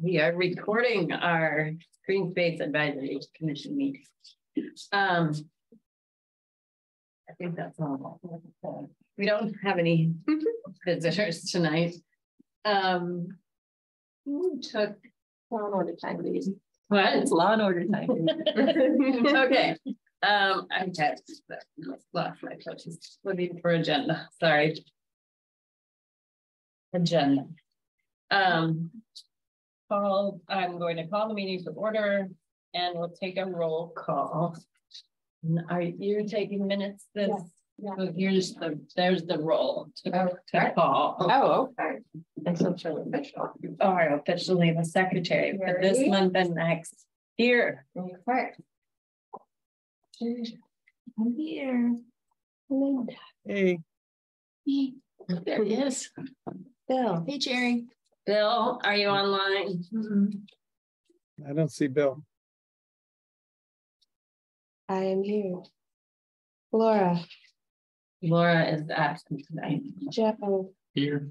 We are recording our Green Space Advisory Commission meeting. Um. I think that's all. We don't have any visitors tonight. Um. Who took Law and order time, please. what? It's law and order time. Okay, um, I had lost my coaches looking for agenda, sorry. Agenda. Um. Call, I'm going to call the meeting to order and we'll take a roll call. Are you taking minutes this? yeah. So Here's the, there's the roll to Oh, to okay. call. Oh, okay. That's not so official. Or officially the secretary for this month and next. Here, Okay. I'm here. Linda. Hey, there he is. Bill. Hey, Jerry. Bill, are you online? I don't see Bill. I am here. Laura, Laura is absent tonight. Joe, Here.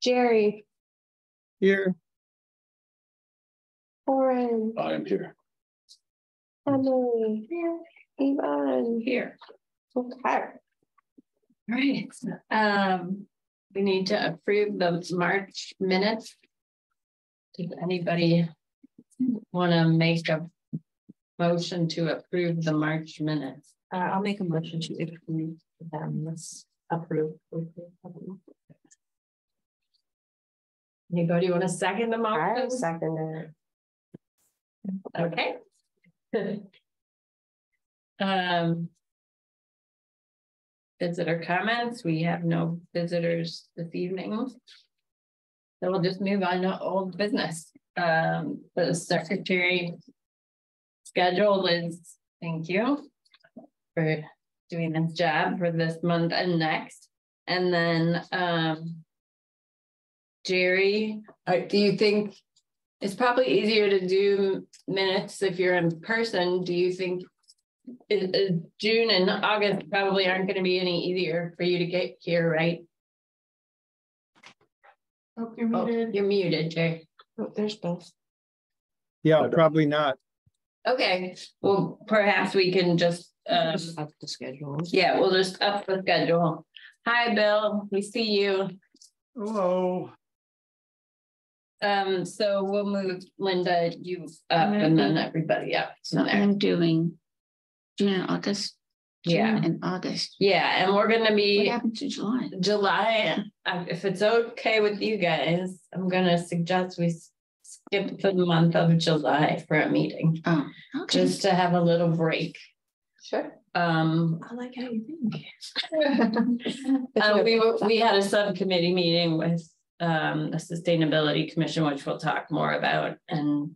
Jerry, Here, Warren, I am here. Emily, Here. Yvonne. Here. Okay. Right, um, we need to approve those March minutes. Does anybody want to make a motion to approve the March minutes? Uh, I'll make a motion to approve them. Let's approve. Anybody want to second the I motion? second it. Okay. Um. Visitor comments, we have no visitors this evening. So we'll just move on to old business, um, the secretary. Schedule is, thank you. For doing this job for this month and next, and then, um. Jerry, uh, do you think it's probably easier to do minutes if you're in person. Do you think i- i- June and August probably aren't going to be any easier for you to get here, right? Oh, you're Oh, You're muted, Jay. Oh, there's Bill. yeah, probably not. Okay, well, perhaps we can just, um, Up the schedule. yeah, we'll just up the schedule. Hi, Bill, we see you. Hello. Um, so we'll move Linda, you up and then everybody up. So from there. I'm doing June and August. June Yeah, And August. yeah, and we're gonna What be. happened to July? July, if it's okay with you guys, I'm gonna suggest we skip the month of July for a meeting, Oh, okay. just to have a little break. Sure. Um, I like how you think. uh, we, were- we had a subcommittee meeting with, um, the Sustainability Commission, which we'll talk more about, and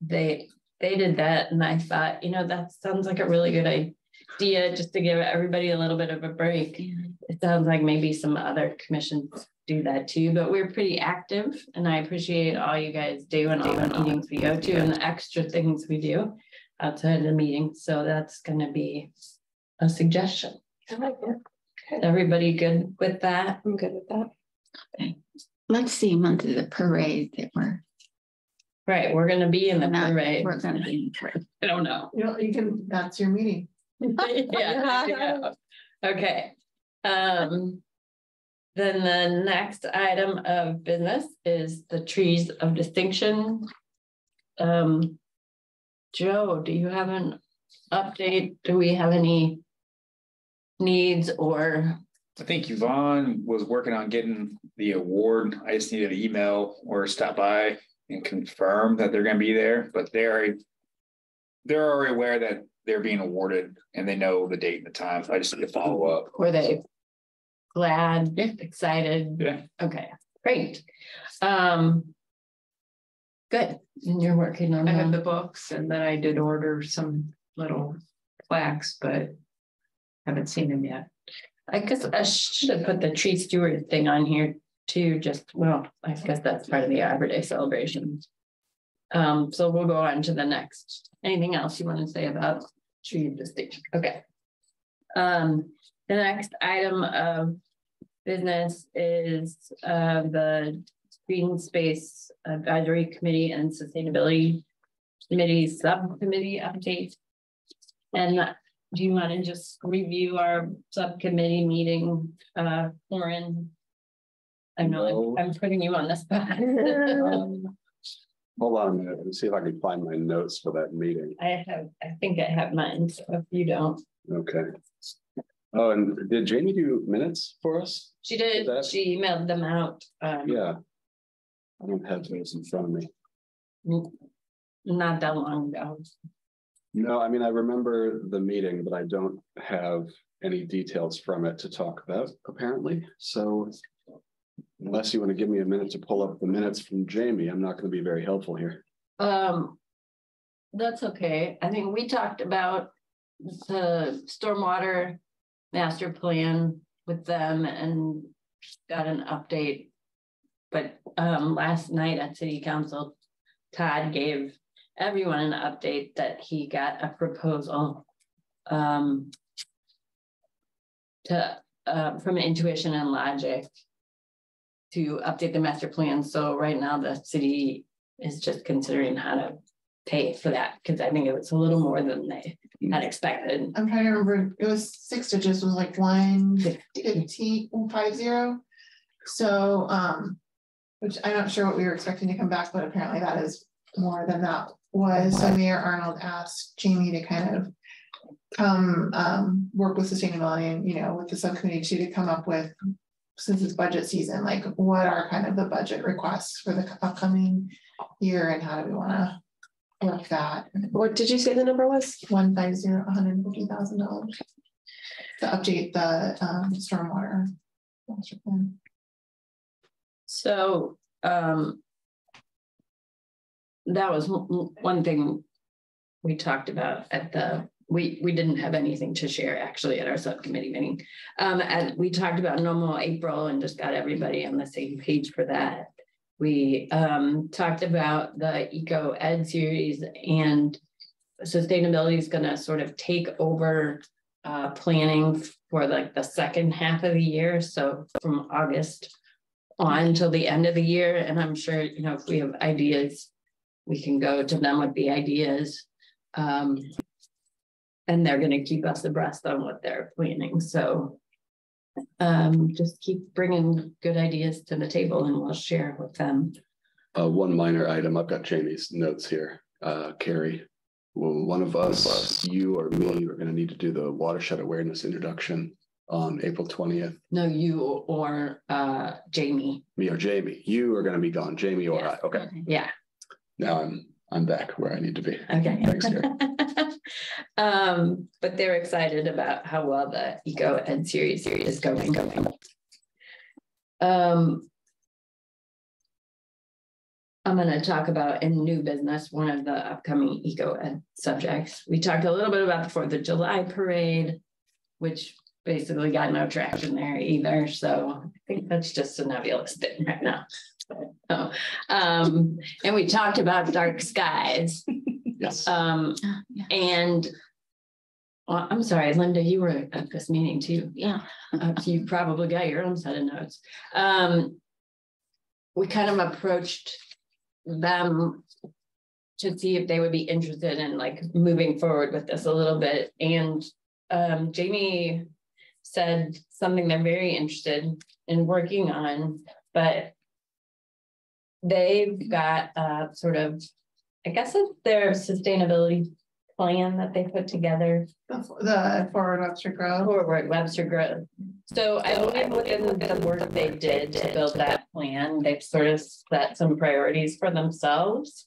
they, they did that, and I thought, you know, that sounds like a really good idea, just to give everybody a little bit of a break. Yeah. It sounds like maybe some other commissions do that too, but we're pretty active and I appreciate all you guys do and all the meetings we go to and the extra things we do outside of the meeting. So that's gonna be a suggestion. I like it. Is Everybody good with that? I'm good with that. Okay. Let's see, month of the parade that we're Right, we're gonna be in the not, parade. we're gonna be in the parade. I don't know. You know, you can, that's your meeting. Yeah, yeah. Okay. Um. Then the next item of business is the trees of distinction. Um. Joe, do you have an update? Do we have any? Needs or, I think Yvonne was working on getting the award. I just needed an email or stop by and confirm that they're gonna be there, but they're. They're already aware that they're being awarded and they know the date and the time. So I just need to follow up. were they? Glad, excited? Yeah. Okay, great. Um. Good, and you're working on I have the books and then I did order some little plaques, but haven't seen them yet. I guess I should have put the tree steward thing on here too, just, well, I guess that's part of the Arbor Day celebration. Um, so we'll go on to the next. Anything else you want to say about tree distinction? Okay. Um, the next item of business is uh the Green Space Advisory Committee and Sustainability Committee Subcommittee update. And do you want to just review our subcommittee meeting, uh, Lauren? I know No. I'm putting you on the spot. Um, Hold on a minute, let me see if I can find my notes for that meeting. I have, I think I have mine, so if you don't. Okay. Oh, and did Jamie do minutes for us? She did, That- she emailed them out, um, Yeah. I don't have those in front of me. not that long ago. No, I mean, I remember the meeting, but I don't have any details from it to talk about, apparently, so. Unless you want to give me a minute to pull up the minutes from Jamie, I'm not gonna be very helpful here. Um. That's okay. I think we talked about the stormwater master plan with them and got an update. But um last night at city council, Todd gave everyone an update that he got a proposal. Um. To uh from intuition and logic. To update the master plan. So right now the city is just considering how to pay for that, because I think it was a little more than they had expected. I'm trying to remember, it was six digits, was like one fifteen, five zero. So, um, which I'm not sure what we were expecting to come back, but apparently that is more than that was. So Mayor Arnold asked Jamie to kind of come, um, work with sustainability and, you know, with the subcommittee too, to come up with, since it's budget season, like what are kind of the budget requests for the upcoming year and how do we wanna work that? What did you say the number was? one five zero, hundred and fifty thousand dollars. To update the um stormwater. master plan. So, um. That was w- w- one thing we talked about at the, we, we didn't have anything to share actually at our subcommittee meeting. Um, and we talked about No Mow April and just got everybody on the same page for that. We, um, talked about the Eco Ed series and sustainability is gonna sort of take over uh, planning for like the second half of the year, so from August on till the end of the year, and I'm sure, you know, if we have ideas, we can go to them with the ideas. Um, and they're gonna keep us abreast on what they're planning, so um, just keep bringing good ideas to the table and we'll share with them. Uh, one minor item, I've got Jamie's notes here, uh, Carrie. Well, one of us, you or me, are gonna need to do the watershed awareness introduction on April twentieth. No, you or uh, Jamie. Me or Jamie, you are gonna be gone, Jamie or I, okay, Yeah, now I'm, I'm back where I need to be. okay. Thanks, Carrie. Um, but they're excited about how well the Eco Ed series is going, going. Um. I'm gonna talk about in new business, one of the upcoming Eco Ed subjects. We talked a little bit about the Fourth of July parade. Which basically got no traction there either, so I think that's just a nebulous thing right now. So, um, and we talked about dark skies. Yes, Um, Ah, yeah. and well, I'm sorry, Linda, you were at this meeting too. Yeah, Uh, you probably got your own set of notes. Um, we kind of approached them to see if they would be interested in like moving forward with this a little bit. And um, Jamie said something they're very interested in working on, but they've got uh sort of, I guess it's their sustainability plan that they put together The the forward Webster Grove. forward Webster Grove. So I believe within the work they did to build that plan, they've sort of set some priorities for themselves.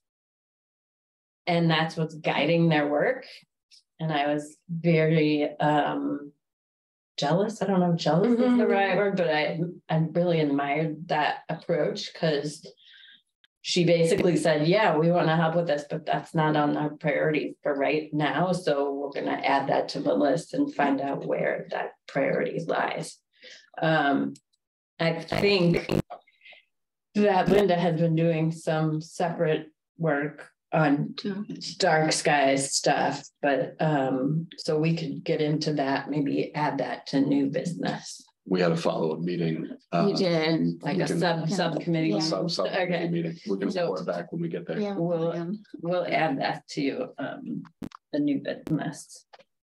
And that's what's guiding their work. And I was very um jealous. I don't know if jealous is the Mhm. right word, but I I really admired that approach because she basically said, yeah, we want to help with this, but that's not on our priority for right now. So we're gonna add that to the list and find out where that priority lies. Um, I think that Linda has been doing some separate work on dark skies stuff, but um, so we could get into that, maybe add that to new business. We had a follow-up meeting. uh, We did. Like a can- sub, subcommittee. Yeah. Sub, subcommittee Okay, meeting. We can So- report back when we get there. Yeah. Well, um, we'll add that to, um, the new bit list.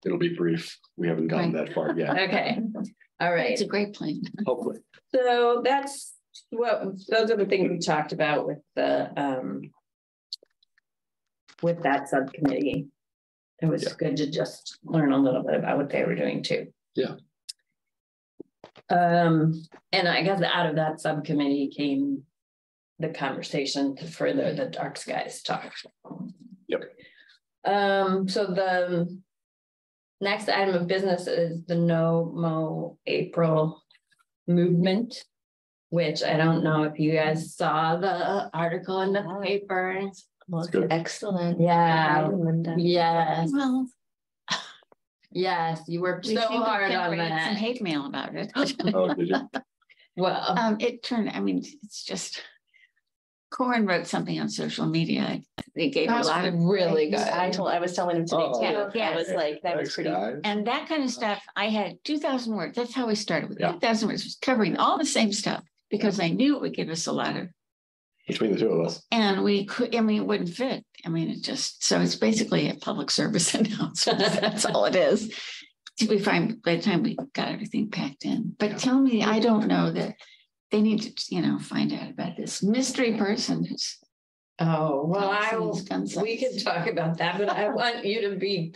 It'll be brief. We haven't gotten that far yet, Okay, all right. It's a great plan. hopefully. So that's what, those are the things we talked about with the, um. With that subcommittee. It was Yeah. good to just learn a little bit about what they were doing too. Yeah. Um, and I guess out of that subcommittee came. The conversation to further the dark skies talk. Yep. Um, so the. Next item of business is the no mow April movement. Which I don't know if you guys saw the article in the paper. Look, good. excellent. Yeah, Hi, Linda. yes, Well, yes, you worked we so think we hard on generated some hate mail about it. Oh, did you? Well, Um, it turned, I mean, it's just. Corin wrote something on social media. They gave a lot of, really good. I told, I was telling him today Oh, too. yeah. I was like, that was pretty. guys. and that kind of stuff, I had two thousand words. That's how we started with Yeah. two thousand words, was covering all the same stuff. Because I knew it would give us a lot of, Between the two of us. and we could, I mean, it wouldn't fit. I mean, it just, so it's basically a public service announcement. That's all it is. We find by the time we got everything packed in. But tell me, I don't know that they need to, you know, find out about this mystery person who's. Oh, well, I will, we could talk about that, but I want you to be.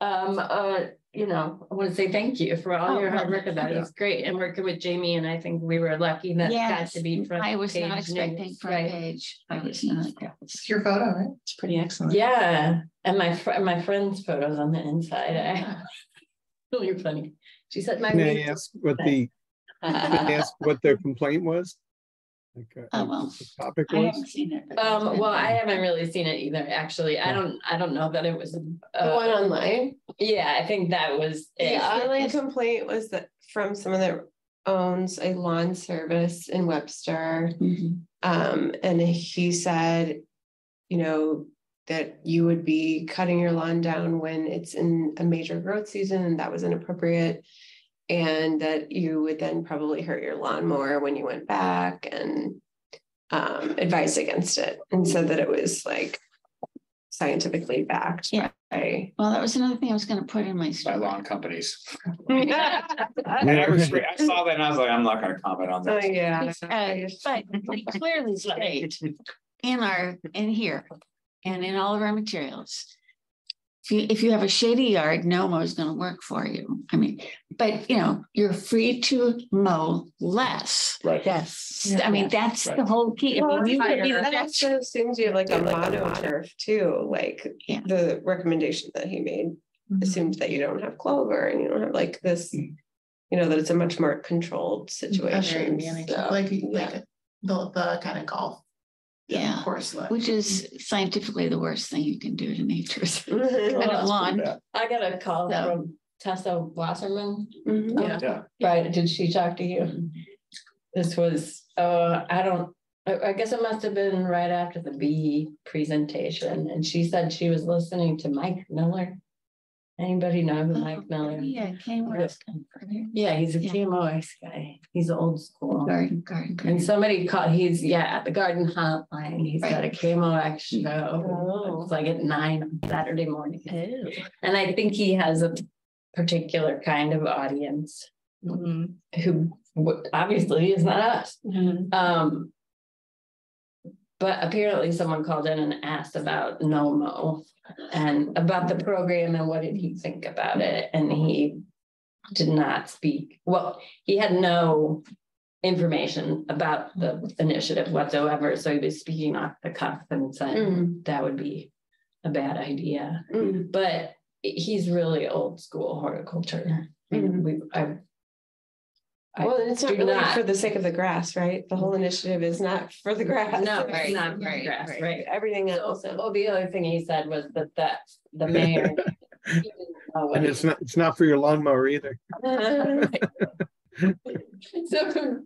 Um, uh, you know, I want to say thank you for all Oh, your hard work oh, about it. yeah. It's great. And working with Jamie and I think we were lucky that got to be front I was not expecting news, front right? page. I was not. that It's your photo, right? It's pretty excellent. Yeah, and my fr- my friend's photos on the inside. I really funny. She said my. May I ask what the, may I ask what their complaint was? Like, uh, Oh, well, Topic I haven't seen it. Um, well, I haven't really seen it either, actually. I don't, I don't know that it was. The one Uh, online, yeah, I think that was. It. the it. online complaint was that from someone that owns a lawn service in Webster. Mhm. Um, and he said, you know, that you would be cutting your lawn down when it's in a major growth season and that was inappropriate. And that you would then probably hurt your lawn more when you went back and um advised against it and said that it was like scientifically backed. Yeah. by- Well, that was another thing I was gonna put in my By story. lawn companies. Yeah. I was- I saw that and I was like, I'm not gonna comment on that Oh, that. yeah. Uh, But we clearly state in our, in here, and in all of our materials. If you, if you have a shady yard, no mow is gonna work for you. I mean, but you know, you're free to mow less. Right. Yes. I mean, that's the whole key. I Well, mean, you could be the That also assumes you have like a mono turf too, like Yeah. the recommendation that he made assumes mm-hmm. that you don't have clover and you don't have like this. Mm. You know, that it's a much more controlled situation. so, Like, yeah. like the, the kind of golf. Yeah. Course. look. Which is scientifically the worst thing you can do to nature. is cut a lawn. I got a call So- from Tessa Wasserman. Mhm. Yeah. Yeah. Right, did she talk to you? This was, uh, I don't, I, I guess it must have been right after the bee presentation, and she said she was listening to Mike Miller. Anybody know who Mike Miller? is? Yeah, came with Yeah, he's a Yeah. KMOX guy, he's old school. garden, garden. garden. And somebody called, he's, yeah, at the Garden Hotline, he's got a KMOX show. Oh. It's like at nine on Saturday morning. Ew. And I think he has a particular kind of audience Mhm. who obviously is not us. Mhm. Um. But apparently someone called in and asked about NOMO and about the program and what did he think about it? And he did not speak. Well, he had no information about the initiative whatsoever. So he was speaking off the cuff and said Mm. that would be a bad idea. Mm. But he's really old school horticulture. I mean, we, I. I Well, it's not really not- for the sake of the grass, right? The whole initiative is not for the grass. No, It's right, not for right, grass, right. right. Everything So, else. well, the other thing he said was that that the mayor. he didn't know what And it's not, it's not for your lawnmower either. So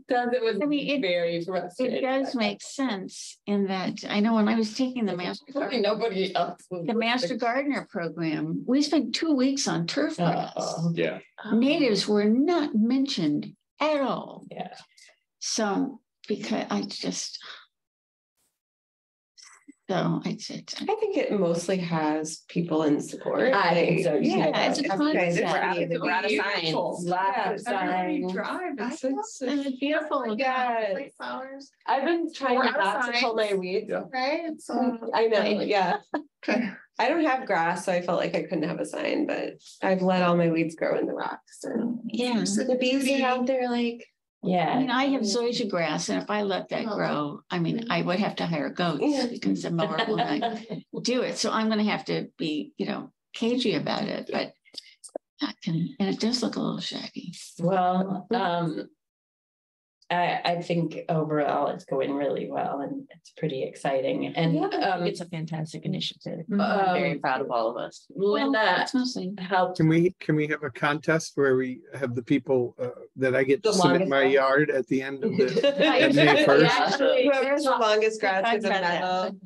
does it was I mean, it- very It does make sense in that, I know when I was taking the master, Probably nobody else. the master gardener program, we spent two weeks on turf grass. Uh-oh. Yeah. Oh. Natives were not mentioned at all. Yeah. So, because I just. So it's, it's, I think it mostly has people in support. I think so, too. yeah, it's a That's crazy. We're out of, we're out of signs. Lots of Everybody signs. drive, it's, I it's, and it's beautiful. Oh yeah. Like flowers, I've been trying We're not to pull my weeds. Yeah. right? So. I know, yeah. Okay. I don't have grass, so I felt like I couldn't have a sign, but I've let all my weeds grow in the rocks and. Yeah. So the bees are out there like. I Yeah. mean, I have zoysia grass and if I let that Oh. grow, I mean, I would have to hire goats Yeah. because the mower will not do it. So I'm gonna have to be, you know, cagey about it, but. I can, and it does look a little shaggy. Well, um. I, I think overall it's going really well and it's pretty exciting and, um, It's a fantastic initiative. Um, I'm very proud of all of us. Linda It's mostly, helped. Can we, can we have a contest where we have the people uh, that I get to The submit my one? yard at the end of the, Right. May first? Actually, Whoever's the longest grass Talk is a medal.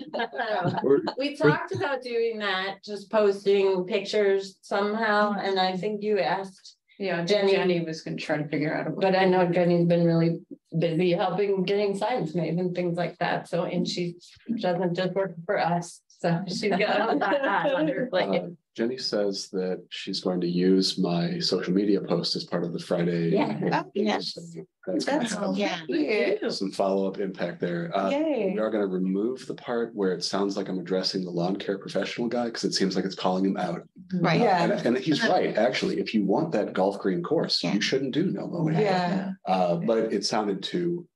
We talked about doing that, just posting pictures somehow, and I think you asked. Yeah, Jenny- Jenny was gonna try to figure out. But I know Jenny's been really busy helping getting signs made and things like that, so, and she doesn't just work for us, so she's got a lot on her plate. Uh, Jenny says that she's going to use my social media post as part of the Friday. Yeah. Yes. That's gonna That's have yeah. Yeah. Some follow-up impact there. Uh, Yay. we are gonna remove the part where it sounds like I'm addressing the lawn care professional guy, because it seems like it's calling him out. Right. Yeah. And, and he's right, actually, if you want that golf green course, Yeah. you shouldn't do no mowing. Yeah, Uh, but it- it sounded too,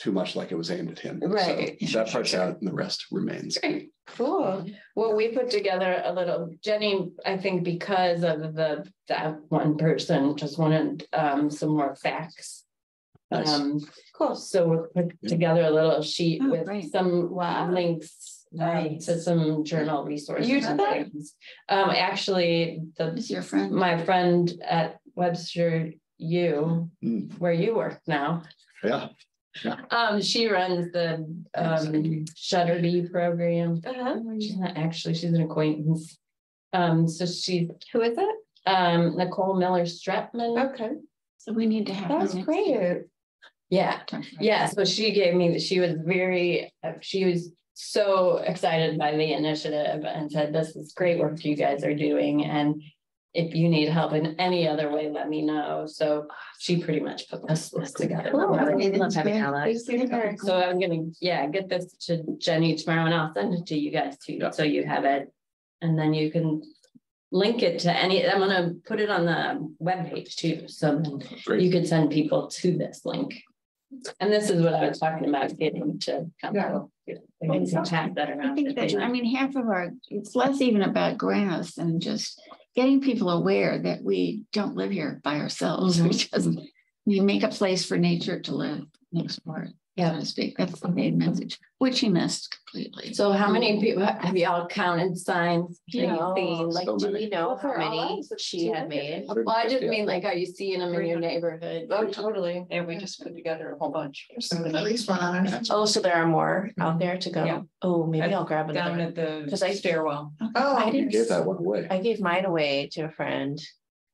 too much like it was aimed at him. So Right. That part's out and the rest remains. Great. cool. Well, we put together a little, Jenny, I think because of the, that one person just wanted um some more facts. Nice. Um, Cool. so we'll put together a little sheet Oh, with great. some Wow. links. um, To some journal resources. You did that? Um, actually, the, Is your friend? my friend at Webster U, Hmm, where you work now. Yeah, Um, she runs the um Shutter program. Uh-huh. She's not actually, she's an acquaintance. Um, so she, Who is it? um, Nicole Miller Stratman. Okay, So we need to have. that's her next great. year. Yeah, Talk yeah, so she gave me, she was very, uh, she was so excited by the initiative and said, this is great work you guys are doing and. If you need help in any other way, let me know. So she pretty much put this list together. Cool. I love having Yeah. allies. So I'm gonna, yeah, get this to Jenny tomorrow and I'll send it to you guys too, Yeah. so you have it. And then you can link it to any, I'm gonna put it on the web page too, so then you can send people to this link. And this is what I was talking about, getting to. come Yeah. They can pass that I think that, I mean, half of our, it's less even about grass and just getting people aware that we don't live here by ourselves. We just, we make a place for nature to live next door, so to speak. That's the main message, which he missed completely. So how many oh. people, have y'all counted signs? that you've seen? Like, So do many. we know Well, how many she had made? Well, I just mean like, are you seeing them in your neighborhood? Oh, totally. And we just put together a whole bunch. At least one on our. Oh, so there are more out mm-hmm. there to Yeah. go. Oh, maybe I'll grab another. Down another. at the 'Cause I- stairwell. Oh, I didn't, gave that one away. I gave mine away to a friend.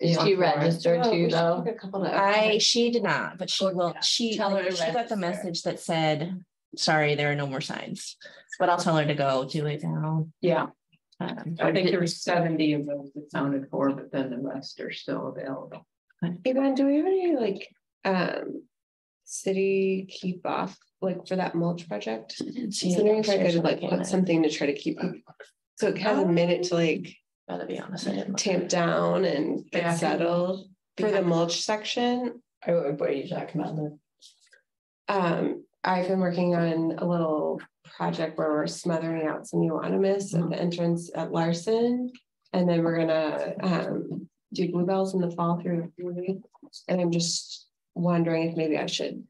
Did she register Oh, we too should though? pick A couple to. I, she did not, but she will, she, Tell her to she got the register. message that said, sorry, there are no more signs. But I'll tell her to go do it now. Yeah, Um, I think there were seventy of those that sounded for, but then the rest are still available. Yvonne, do we have any like, um, city keep off, like for that mulch project? I didn't I see was it. wondering if I Here's could what like came put something to try to keep. So it has a minute to like Gotta be honest, I didn't. tamp down and Yeah. get settled for the Behind- mulch section. Or what are you talking about? Liz? Um, I've been working on a little project where we're smothering out some euonymus at the entrance at Larson. And then we're gonna um do bluebells in the fall through the community. And I'm just wondering if maybe I should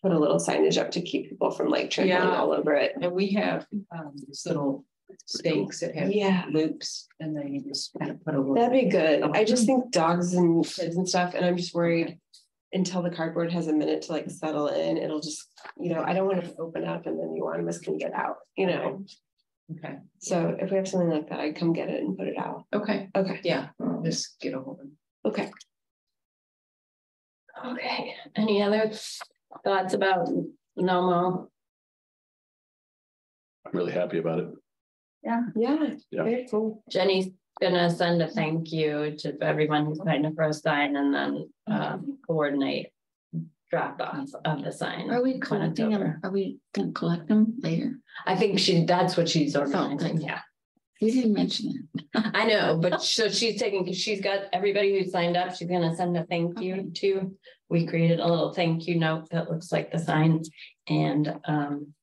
put a little signage up to keep people from like trampling Yeah. all over it. And we have um these little stakes that have Yeah. loops and then you just kind of put a little. That'd be good. I just think dogs and kids and stuff, and I'm just worried. Until the cardboard has a minute to like settle in, it'll just, you know, I don't want it to open up and then euonymus can get out, you know? Okay, So if we have something like that, I'd come get it and put it out. okay, Okay, yeah, just get a hold of it. okay. Okay, any other thoughts about Nomo? I'm really happy about it. Yeah, Yeah. very cool. Jenny's gonna send a thank you to everyone who's signed up for a sign and then um coordinate. Drop off of the sign. Are we collecting them? Are we gonna collect them later? I think she, that's what she's organizing, good. yeah. We didn't mention I know, but so she's taking, because she's got everybody who signed up, she's gonna send a thank Okay. you to. We created a little thank you note that looks like the sign and um.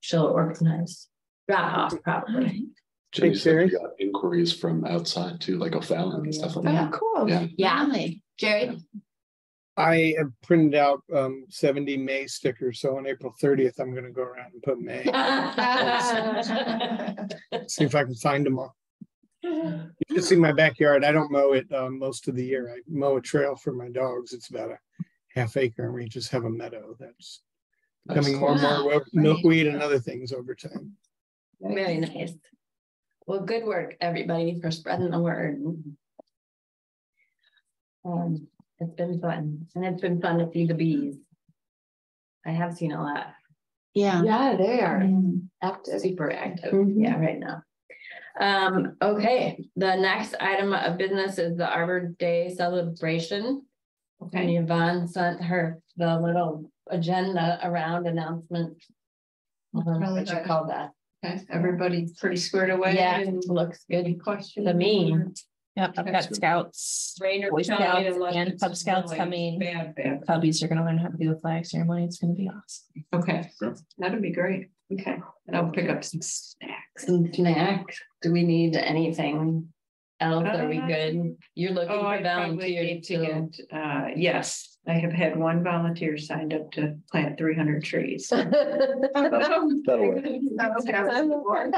She'll organize drop off probably. Jenny said Jerry? we got inquiries from outside too, like O'Fallon and stuff like Oh, that. cool. Yeah. Yeah, Really? Jerry, I have printed out um seventy May stickers, so on April thirtieth, I'm gonna go around and put May. See if I can find them all. You can see my backyard. I don't mow it um most of the year. I mow a trail for my dogs. It's about a half acre and we just have a meadow that's becoming more and more wel- milkweed and other things over time. Very nice. Well, good work, everybody, for spreading the word. Um, it's been fun, and it's been fun to see the bees. I have seen a lot. Yeah. Yeah, they are Mm. active. super active, Mhm. yeah, right now. Um, okay, the next item of business is the Arbor Day celebration. And Yvonne sent her the little agenda around announcement. Um, Really What you call that? Okay, everybody pretty squared away. Yeah, and looks Any good questions? to me. Yep, I've got scouts. Rain or Boy Scouts and Cub Scouts really coming. Bad, bad. Cubbies are gonna learn how to do the flag ceremony. It's gonna be awesome. Okay, Sure. that'd be great. Okay, and I'll pick up some snacks. Some snacks. Do we need anything else? Are we good? You're looking Oh, for I probably volunteers to to. get, uh, yes, I have had one volunteer signed up to plant three hundred trees. That'll work.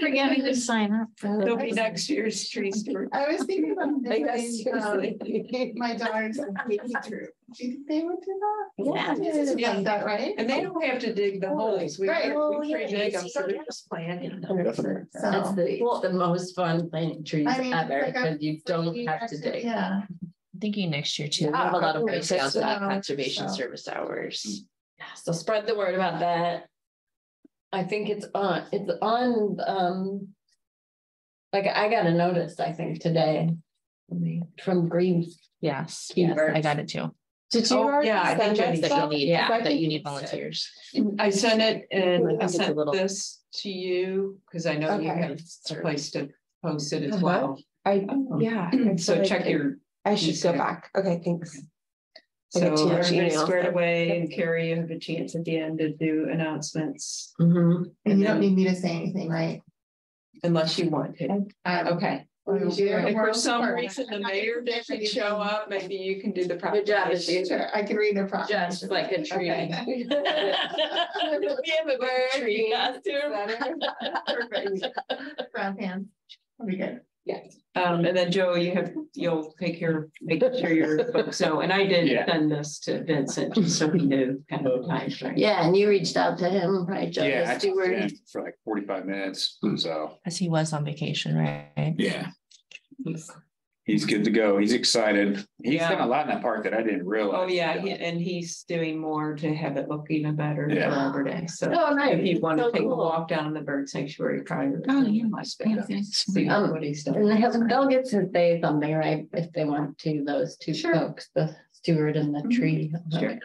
Forgetting to sign up. for There'll be next year's tree story. I was thinking about I guess, doing, um, my daughter's baby troop. Do you think they would do that? Yeah. It's like that, right? And they don't have to dig the holes. We Right. we pre-dig them, so they're just planting. Definitely. That's the, it's the most fun planting trees I mean, ever, like, because you don't have to dig. Yeah. I'm Thinking next year too. We have a lot of Boy probably. Scouts that have conservation so- service hours. Yeah, So spread the word about that. I think it's on, it's on, um. Like I got a notice, I think, today. From Green. Yes, yes, I got it too. Did you Oh, already yeah, I think send Jenny us That you need, Yeah. that you need volunteers. I sent it and I think it's a sent little- this to you, because I know you have a place to post it as Uh-huh. well. I, yeah. So check your, I should go back. Okay, thanks. I get so too much everybody email, squared so- away and Carrie, you have a chance at the end to do announcements. Mhm. And you don't need me to say anything, right? Unless you want to. Um, Okay. we do it If for some support. reason the mayor gonna say doesn't show up, maybe you can do the. Good job, proclamation. Sure, I can read the proclamation. Just like a tree. Okay. We have a bird Tree. costume. Perfect. Brown pants. That'll be good. Yes, um, and then Joe, you have, you'll take care of making sure your folks know, and I did Yeah. send this to Vincent, just so he knew kind of the time frame. Yeah, and you reached out to him, right, Joe? Yeah, I talked to him for like forty-five minutes, so, As he was on vacation, right? yeah. He's good to go. He's excited. He's Yeah. done a lot in that park that I didn't realize. Oh, yeah, he- and he's doing more to have it look even better for Yeah. Arbor Day, so. Oh, nice. If you want to So take a walk down in the bird sanctuary prior. Oh, yeah. must be. See Um, what he's And they have, they'll get to say something, right, if they want to, those two Sure. folks, the steward and the Mhm. tree. Sure.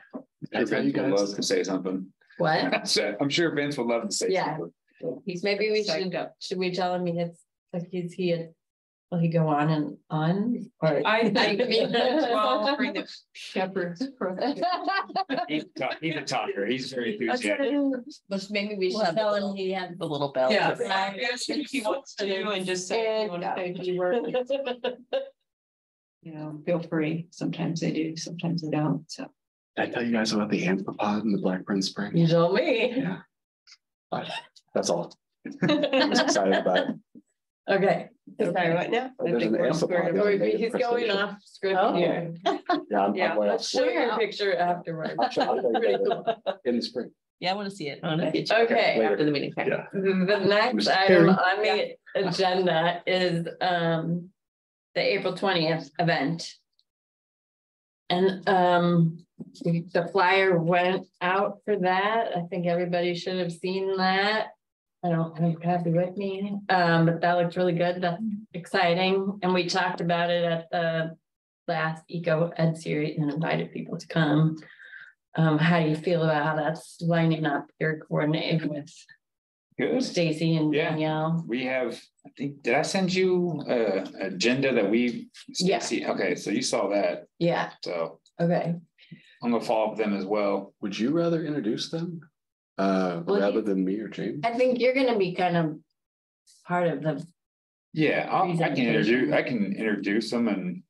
I'm sure Vince would love to say something. What? So, I'm sure Vince would love to say Yeah. something. He's Maybe we should, up. should we tell him it's, like, is he, a- will he go on and on? or- I think, well, bring the shepherds. He's a talk- he's a talker. He's very enthusiastic. But maybe we We'll should have tell him he had. The little bell. Yeah. Ask him if he wants to do and just say, if you want to say you work. You know, feel free. Sometimes they do, sometimes they don't, so. Did I tell you guys about the amphipod in the Blackburn Spring? You told me. Yeah. But That's all. I was excited about it. Okay. Sorry, what now? I There's think an we're amphipod. squared So away. He's going off script Oh. here. Yeah, I'm- Yeah. I'm way I'll off. show you a picture afterwards. I'll show you Pretty guys cool. In the spring. Yeah, I want to see it. I want to get you Okay. after the meeting. Yeah. The the next Mr. item Terry? on the agenda is um the April twentieth event. And um, the the flyer went out for that. I think everybody should have seen that. I don't have a copy with me, um, but that looks really good. That's exciting. And we talked about it at the last Eco Ed series and invited people to come. Um, how do you feel about how that's lining up? You're coordinating with Good. Stacy and Yeah. Danielle. We have, I think, did I send you a agenda that we? Yeah. Okay, so you saw that, Yeah, so okay. I'm gonna follow up with them as well. Would you rather introduce them? Uh, Well, rather you- than me or James? I think you're gonna be kind of part of the, Yeah, I'll, I can introduce, Presentation. I can introduce them and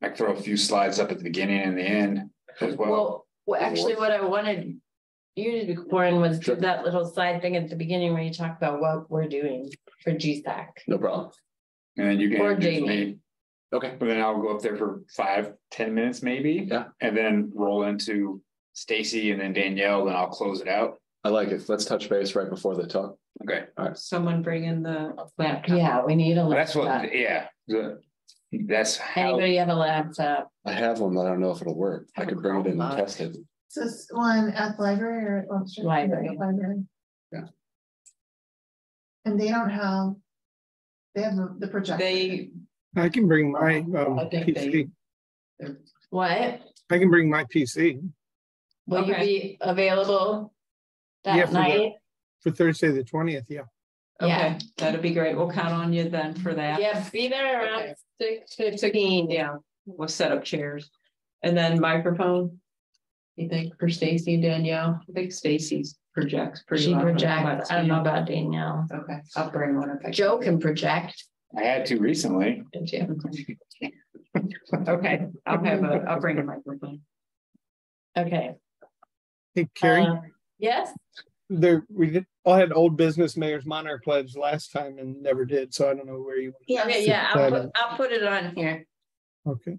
like throw a few slides up at the beginning and the end as well. well, well, actually, what I wanted you to do, Corin, was do Sure. that little slide thing at the beginning where you talk about what we're doing for GSAC. No problem. And then you can Or introduce Jamie. me, Okay. but then I'll go up there for five, ten minutes maybe. Yeah. And then roll into Stacy and then Danielle, then I'll close it out. I like it. Let's touch base right before the talk. Okay, All right. Someone bring in the laptop. Yeah, we need a. Laptop. That's what, yeah, the- that's how, Anybody have a laptop? I have one, but I don't know if it'll work. I Have a could bring it in and Chromebook. test it. Is this one at the library or? at Webster? Library. Library. Yeah. And they don't have. They have the- the projector. They, I can bring my um I think they- PC. What? I can bring my PC Will you Okay. be available Yeah, that for the- night? for Thursday, the twentieth, yeah. Yeah. okay, that'd be great. We'll count on you then for that. Yeah, be there around Okay. six fifteen. Yeah, we'll set up chairs. And then microphone. You think for Stacy and Danielle? I think Stacy's projects pretty. She projects. I don't know about Danielle. Okay, I'll bring one if I. Joe can project. I had to recently. can. Okay, I'll have a, I'll bring a microphone. Okay. Hey, Carrie, uh, Yes, there, we did, all had old business mayor's monarch pledge last time and never did, so I don't know where you. okay, yeah, I'll put, I'll put it on here. Okay,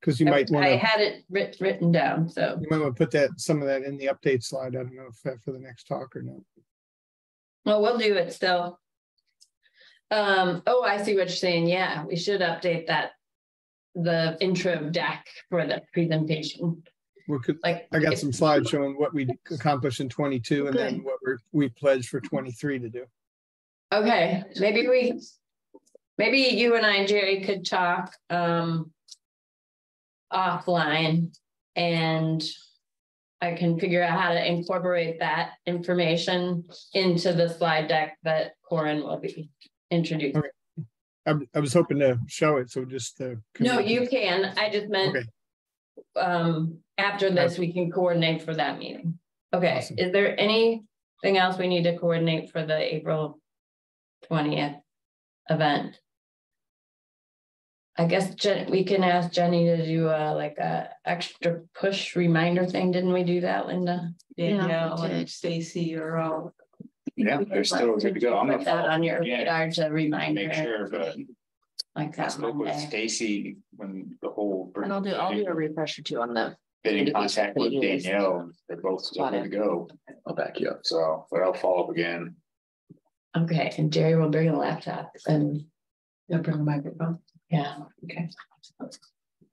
because you might I want to, had it writ- written down, so. you might want to put that, some of that in the update slide. I don't know if that for the next talk or not. Well, we'll do it still. Um, oh, I see what you're saying. Yeah, we should update that. The intro deck for the presentation, We could, like. I got if- some slides showing what we accomplished in twenty-two and then what we're, we pledged for twenty-three to do. Okay, maybe we. Maybe you and I, Jerry, could talk, um. Offline and. I can figure out how to incorporate that information into the slide deck that Corin will be introducing. Okay. I, I was hoping to show it, so just. uh, No, you can. I just meant. Okay. Um, after this, we can coordinate for that meeting. Okay, Awesome. is there anything else we need to coordinate for the April twentieth event? I guess Jen, we can ask Jenny to do a like a extra push reminder thing. Didn't we do that, Linda? Yeah, Danielle we did. and Stacy are all. Yeah, they're still good to go. I'm Put gonna that on your Yeah. radar to remind Make her, sure, but like I that spoke with Monday. Stacy when the whole. And I'll do, I'll do a refresher too on the, Been in contact with pages. Danielle, they're both still Got good to go, I'll back you up. so, but I'll follow up again. Okay, and Jerry will bring a laptop and, They'll bring a microphone. yeah. Okay.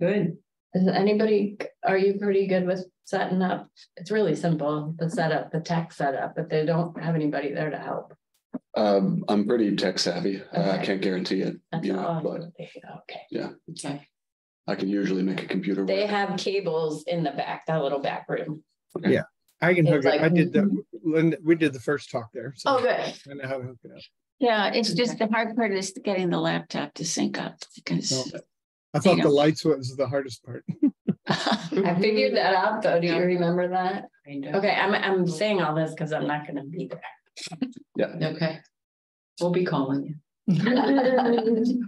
Good. Is anybody, are you pretty good with setting up? It's really simple, the setup, the tech setup, but they don't have anybody there to help. Um, I'm pretty tech savvy. Uh, I can't guarantee it, That's you know, all. but Okay, Okay. I can usually make a computer. they work. have cables in the back, that little back room. Yeah. I can hook It's it. I did the, Linda, we did the first talk there. so Oh, good. I know how to hook it up. Yeah, it's just the hard part is getting the laptop to sync up because. No. I thought the know. lights was the hardest part. I figured that out though, do you remember that? Kind of. Okay, I'm, I'm saying all this because I'm not gonna be there. Okay. We'll be calling you.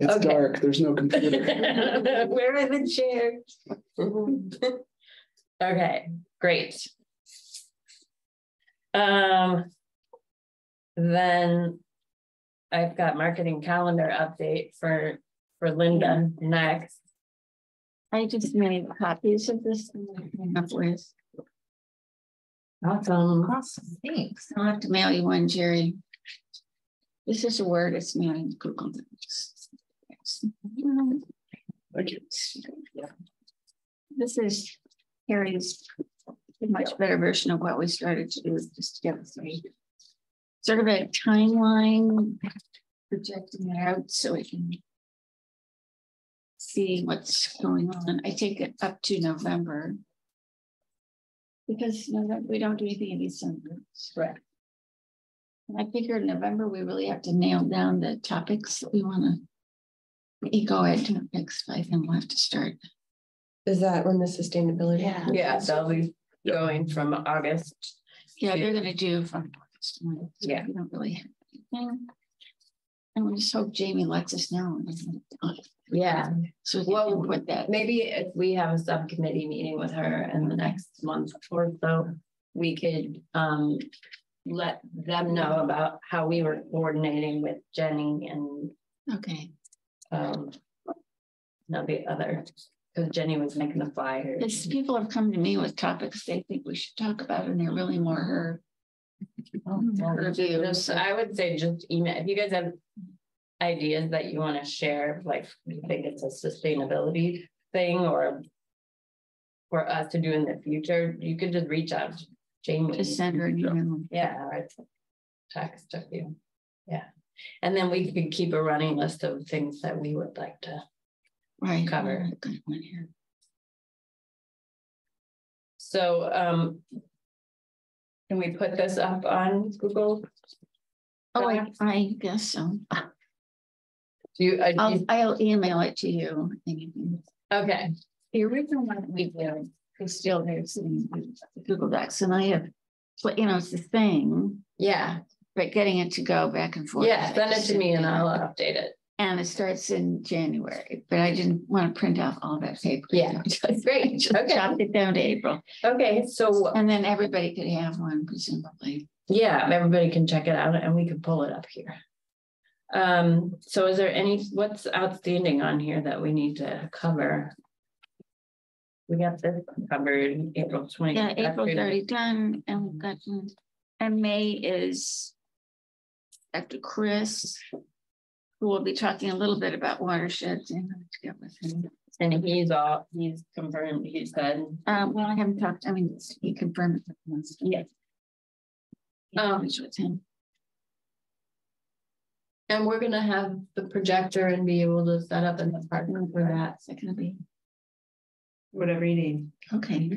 It's Okay. dark. There's no computer. Where are the chairs? Okay, great. Um. Then. I've got marketing calendar update for, for Linda next. I just made copies of this. and I came up with. Awesome. Awesome, thanks. I'll have to mail you one, Jerry. This is a word, it's not in Google. Docs. Thank you. This is Harry's much better version of what we started to do, just to give us a sort of a timeline, projecting it out so we can see what's going on. I take it up to November. Because November, we don't do anything in December. Right. And I figured in November, we really have to nail down the topics that we want to. Eco ed topics, I think we'll have to start. Is that when the sustainability? Yeah. Yeah, so we Yep. going from August. Yeah, they're gonna do from. August one, so Yeah. We don't really. have anything. And we just hope Jamie lets us know. Yeah, So we Well, put that, maybe if we have a subcommittee meeting with her in the next month or so, we could um. Let them know about how we were coordinating with Jenny and okay, um. Not the other, because Jenny was making the flyer. because people have come to me with topics they think we should talk about, and they're really more her. Her view, Just, so- I would say just email, if you guys have ideas that you want to share, like you think it's a sustainability thing or for us to do in the future, you could just reach out to Jamie. Just send her an email. Yeah, or text of you. Yeah. And then we could keep a running list of things that we would like to. Right. Cover. Good one here. So um. Can we put this up on Google? Oh, I, I guess so. Do you, uh, I'll, you- I'll email it to you. and you can- okay, The original one we did, is still there, sitting in Google Docs, and I have, but you know, it's the thing, yeah, but getting it to go back and forth. yeah, send it to me and I'll update it. And it starts in January, but I didn't want to print out all that paper. Yeah. It's great, Just okay. chopped it down to April, Okay, so, and then everybody could have one presumably. yeah, everybody can check it out and we can pull it up here. Um, so is there any, what's outstanding on here that we need to cover? We got this covered April twenty. Yeah, April's already done, and we've got, and May is after Chris, who will be talking a little bit about watersheds and to get with him. And he's all, he's confirmed, he said, Um, well, I haven't talked, I mean, he confirmed. it once. Yes. Um, with him. and we're gonna have the projector and be able to set up an apartment for that. Is that gonna be, Whatever you need. okay,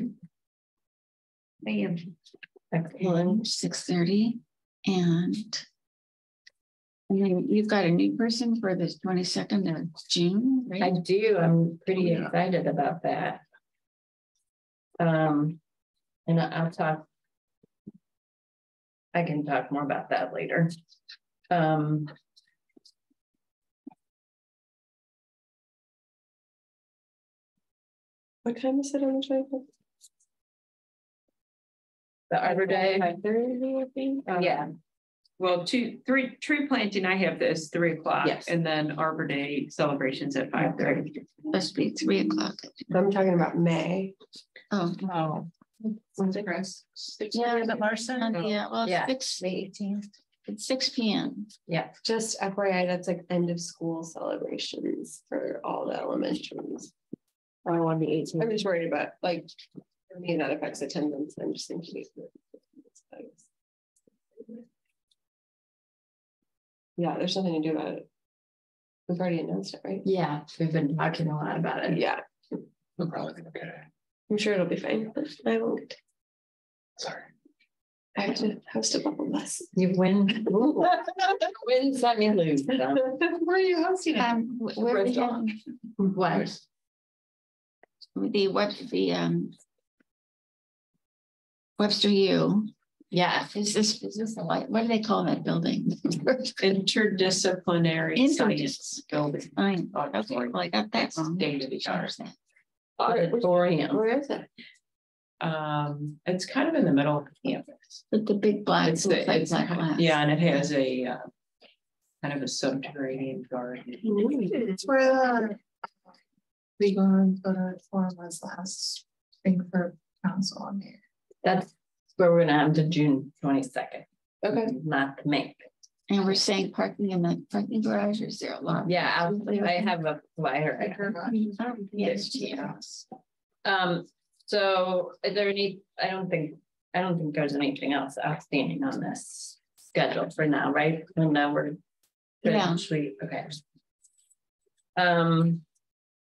Thank you. Excellent. six thirty and. And then you've got a new person for the twenty-second of June, I do, I'm pretty Oh, yeah. excited about that. Um, and I- I'll talk. I can talk more about that later. Um. What time is it on the twenty fifth? The Arbor Day, Five thirty, I think. yeah, Well, two, three, tree planting, I have this three o'clock. Yes. And then Arbor Day celebrations at five thirty. Must be three o'clock. I'm talking about May. Oh, Oh, When's it, Chris? yeah, is it Larson? uh, yeah, well, Yeah. six, it's six P M. yeah, Just FYI, that's like end of school celebrations for all the elementaries. I want to be eighteen. I'm just worried about like, for me, that affects attendance. I'm just thinking. Yeah, there's something to do about it. We've already announced it, right? yeah, we've been talking a lot about it. Yeah, They'll probably be okay. I'm sure it'll be fine, but I won't. Sorry. I have to host a bubble less. You win. Ooh. Win some, you lose. Where are you hosting it? Um, wh- where we Bristol. have What? the web, the um. Webster U, Yeah, is this, is this the light, what do they call that building? Interdisciplinary science building. Fine, okay, well, I got that wrong. State of the art. Auditorium. Where is it? Um, it's kind of in the middle of the campus. With the big black, It's, looks the- like it's, black glass. yeah, and it has a uh, kind of a subterranean garden. It's where the legal and photo forum was last thing for council on there. That's where we're gonna have the June twenty second, Okay. not May. And we're saying parking in the parking garage, or is there a lot? Yeah, I'll- I have a flyer. Like her, Oh, Yes, yes. um, so is there any, I don't think, I don't think there's anything else outstanding on this schedule for now, right? And now we're. Yeah. Sweet, okay. Um,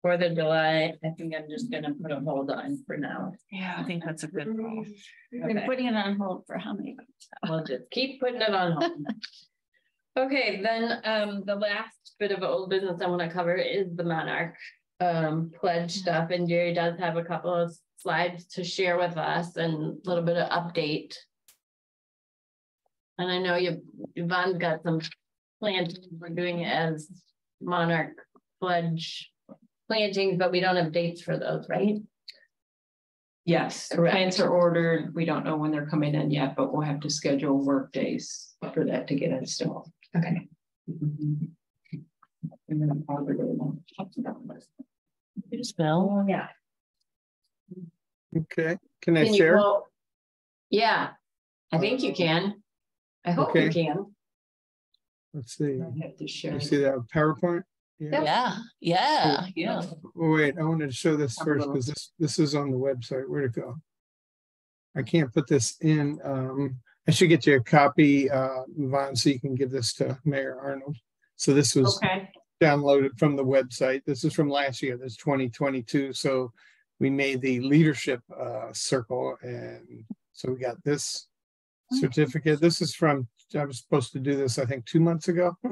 Fourth of July, I think I'm just gonna put a hold on for now. Yeah, I think that's a good call. Been Okay. putting it on hold for how many? months? We'll just keep putting it on hold. Okay, then, um, the last bit of old business I wanna cover is the Monarch. Um, pledge stuff, and Jerry does have a couple of slides to share with us and a little bit of update. And I know you, Yvonne's got some plans, we're doing it as Monarch pledge plantings, but we don't have dates for those, right? Yes, the Correct. plants are ordered. We don't know when they're coming in yet, but we'll have to schedule work days for that to get installed. Okay. And then I'll be really long. Here's Bill. Oh, yeah. Okay, can I Can you share? pull- Yeah, I think you can. I hope you can. Let's see. I have to share. You see that PowerPoint? Yeah, yeah, yeah. Oh, Wait, I wanted to show this first because this, this is on the website. Where'd it go? I can't put this in. Um, I should get you a copy, uh, Yvonne, so you can give this to Mayor Arnold. So this was Okay, downloaded from the website. This is from last year, this twenty twenty-two, so we made the leadership uh circle and so we got this certificate. This is from, I was supposed to do this, I think, two months ago.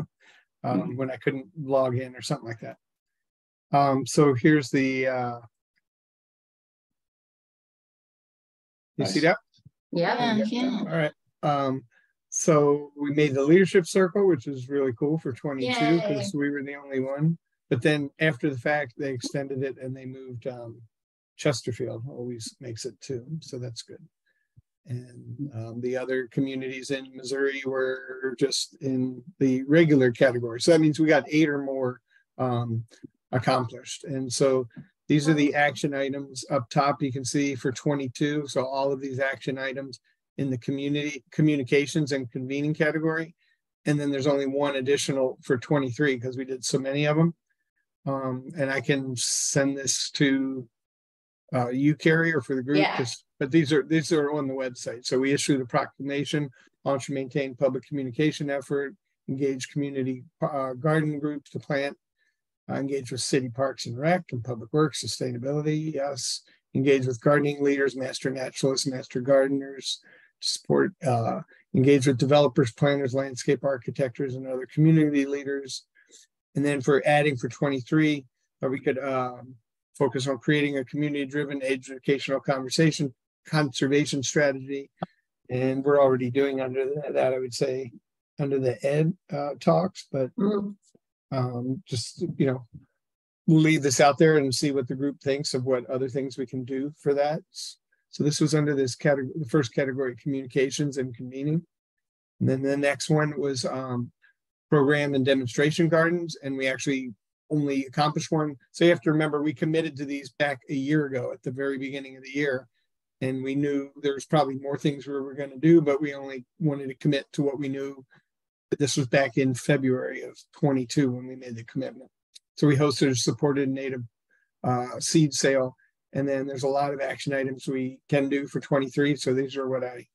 Um, when I couldn't log in or something like that. Um, so here's the uh you see that? Yeah. Yeah, yeah. All right, um, so we made the leadership circle, which is really cool for twenty-two, because we were the only one. But then after the fact, they extended it and they moved, um, Chesterfield always makes it two, so that's good. And, um, the other communities in Missouri were just in the regular category, so that means we got eight or more, um, accomplished. And so these are the action items up top. You can see for twenty-two. So all of these action items in the community communications and convening category. And then there's only one additional for twenty-three because we did so many of them. Um, and I can send this to uh, you, Carrie, or for the group. Yeah. But these are, these are on the website. So we issued a proclamation, launch and maintain public communication effort, engage community uh, garden groups to plant uh, engage with city parks and rec and public works, sustainability, yes. Engage with gardening leaders, master naturalists, master gardeners, to support, uh, engage with developers, planners, landscape architects, and other community leaders. And then for adding for twenty-three, uh, we could, um, focus on creating a community-driven educational conversation, conservation strategy. And we're already doing under that, I would say, under the ed, uh, talks, but Mm, um, just, you know, we'll leave this out there and see what the group thinks of what other things we can do for that. So this was under this category, the first category, communications and convening. And then the next one was, um, program and demonstration gardens, and we actually only accomplished one. So you have to remember, we committed to these back a year ago at the very beginning of the year. And we knew there was probably more things we were gonna do, but we only wanted to commit to what we knew this was back in February of twenty-two when we made the commitment. So we hosted a supported native uh, seed sale. And then there's a lot of action items we can do for twenty-three. So these are what I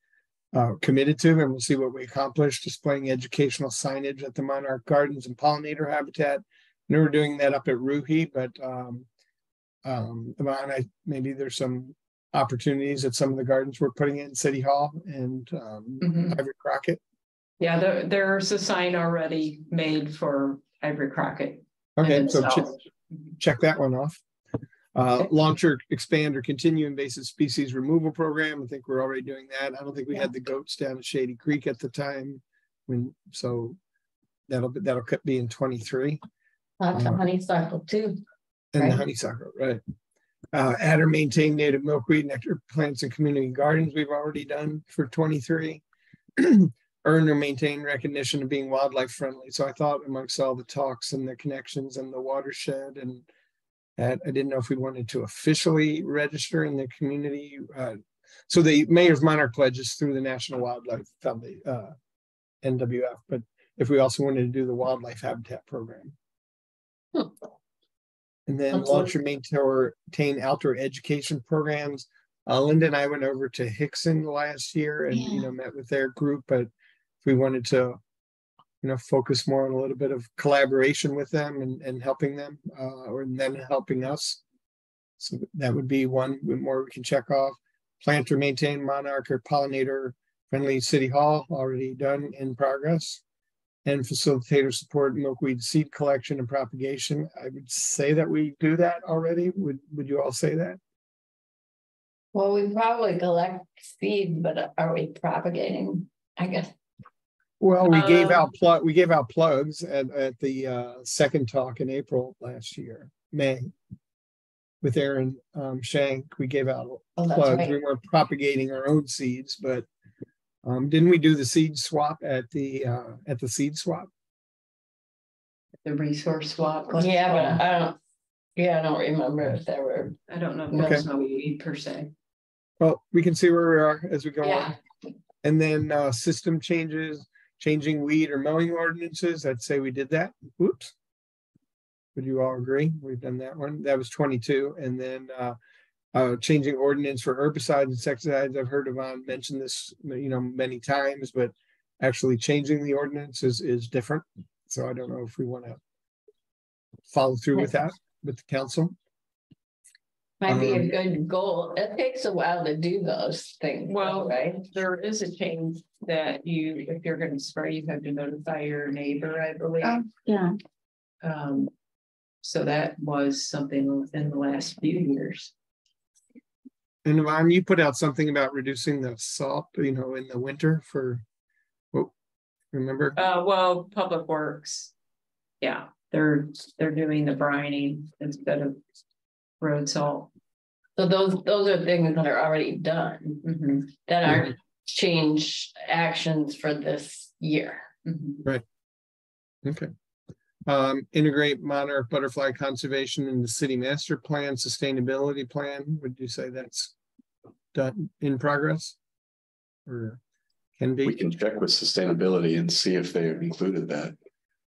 uh, committed to and we'll see what we accomplished, displaying educational signage at the Monarch Gardens and pollinator habitat. And we're doing that up at Ruhi, but um, um, maybe there's some opportunities at some of the gardens we're putting in City Hall and um, Mhm. Ivory Crockett. yeah, there, there's a sign already made for Ivory Crockett. Okay, so itself. check that one off. Uh, Okay. launch or expand or continue invasive species removal program. I think we're already doing that. I don't think we had the goats down at Shady Creek at the time. When, so that'll, be that'll be in twenty-three Lots of Uh, honeysuckle too. and the honeysuckle, right? Uh, add or maintain native milkweed, nectar plants and community gardens we've already done for twenty-three. Earn or maintain recognition of being wildlife friendly. So I thought amongst all the talks and the connections and the watershed and that I didn't know if we wanted to officially register in the community. Uh, so the Mayor's Monarch Pledge is through the National Wildlife Foundation, uh, NWF, but if we also wanted to do the Wildlife Habitat Program. And then Absolutely. launch and maintain outdoor education programs. Uh, Linda and I went over to Hixson last year and, you know, met with their group, but if we wanted to, you know, focus more on a little bit of collaboration with them and, and helping them, uh, or then helping us. So that would be one more we can check off. Plant or maintain monarch or pollinator friendly city hall, already done in progress. And facilitator support milkweed seed collection and propagation. I would say that we do that already. Would, would you all say that? Well, we probably collect seed, but are we propagating? I guess. Well, we gave Um, out plug, we gave out plugs at, at the, uh, second talk in April last year, May. With Erin, um, Shank, we gave out Oh, plugs. right. We weren't propagating our own seeds, but um, didn't we do the seed swap at the, uh, at the seed swap? The resource swap. Yeah, but I don't, yeah, I don't remember if there were, I don't know if Okay. that's no weed per se. Well, we can see where we are as we go on. yeah, And then, uh, system changes, changing weed or mowing ordinances, I'd say we did that. Oops. Would you all agree? We've done that one. That was twenty-two. And then, uh, uh, changing ordinance for herbicides, insecticides. I've heard Yvonne mention this, you know, many times, but actually changing the ordinance is, is different. So I don't know if we want to follow through with that with the council. might be a Um, good goal. It takes a while to do those things, well, Well, right? There is a change that you, if you're gonna spray, you have to notify your neighbor, I believe. Oh. Yeah, Um, so that was something within the last few years. And Yvonne, you put out something about reducing the salt, you know, in the winter for, oh, remember? Uh, well, Public Works. Yeah, they're, they're doing the brining instead of road salt. So those, those are things that are already done, Mhm, that aren't change actions for this year. mhm. Okay. Um, integrate monarch butterfly conservation in the city master plan, sustainability plan, would you say that's done in progress? Or can be? We can check with sustainability and see if they have included that.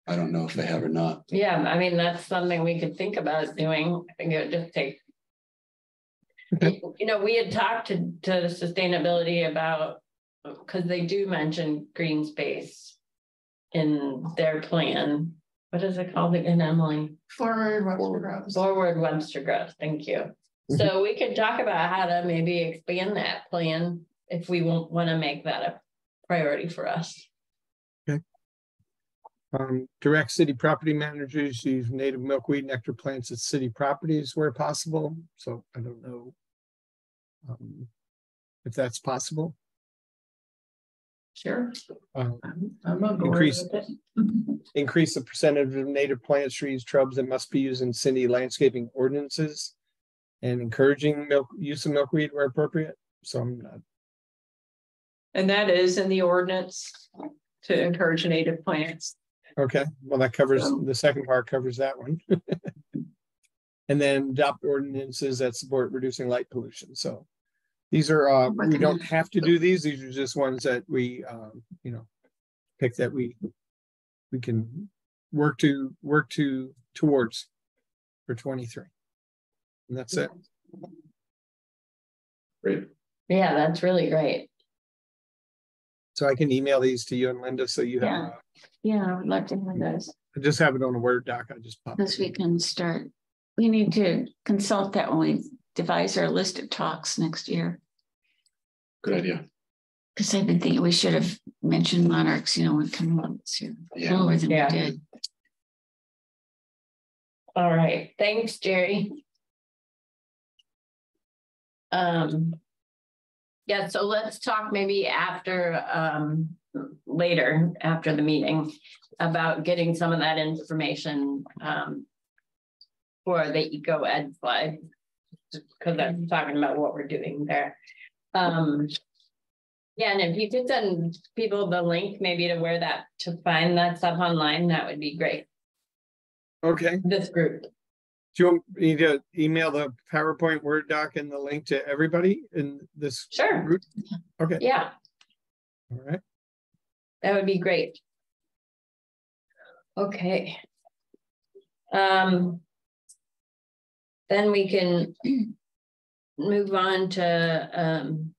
I don't know if they have or not. Yeah, I mean, that's something we could think about doing. I think it would just take. Okay. You know, we had talked to, to sustainability about, because they do mention green space. In their plan. What is it called again, Emily? Forward Webster Groves. Forward Webster Groves, thank you. So we could talk about how to maybe expand that plan if we won't want to make that a priority for us. um, direct city property managers use native milkweed nectar plants at city properties where possible, so I don't know. um, If that's possible. Sure. Um, I'm, I'm on Increase- increase the percentage of native plant trees, shrubs that must be used in city landscaping ordinances. And encouraging milk, use of milkweed where appropriate, so I'm not, And that is in the ordinance to encourage native plants. okay, well, that covers, So- the second part covers that one. And then adopt ordinances that support reducing light pollution, so. These are, uh, we don't have to do these, these are just ones that we, um, you know. Pick that we, we can work to, work to, towards for twenty-three. And that's it. Great. Yeah, that's really great. So I can email these to you and Linda, so you have, Yeah. yeah, I would love to have those, I just have it on a Word doc, I just pop. because we can start, we need to consult that when we devise our list of talks next year. Good idea. Because I've been thinking we should have mentioned monarchs, you know, when coming up this year, Yeah. lower than we Yeah. did. All right, thanks, Jerry. Um. Yeah, so let's talk maybe after, um, later, after the meeting, about getting some of that information, um. For the eco ed slide. Cause I'm talking about what we're doing there. Um. Yeah, and if you could send people the link maybe to where that, to find that stuff online, that would be great, Okay, this group. Do you want me to email the PowerPoint Word doc and the link to everybody in this Sure, group? Okay, yeah, all right. that would be great. Okay. Um. then we can move on to um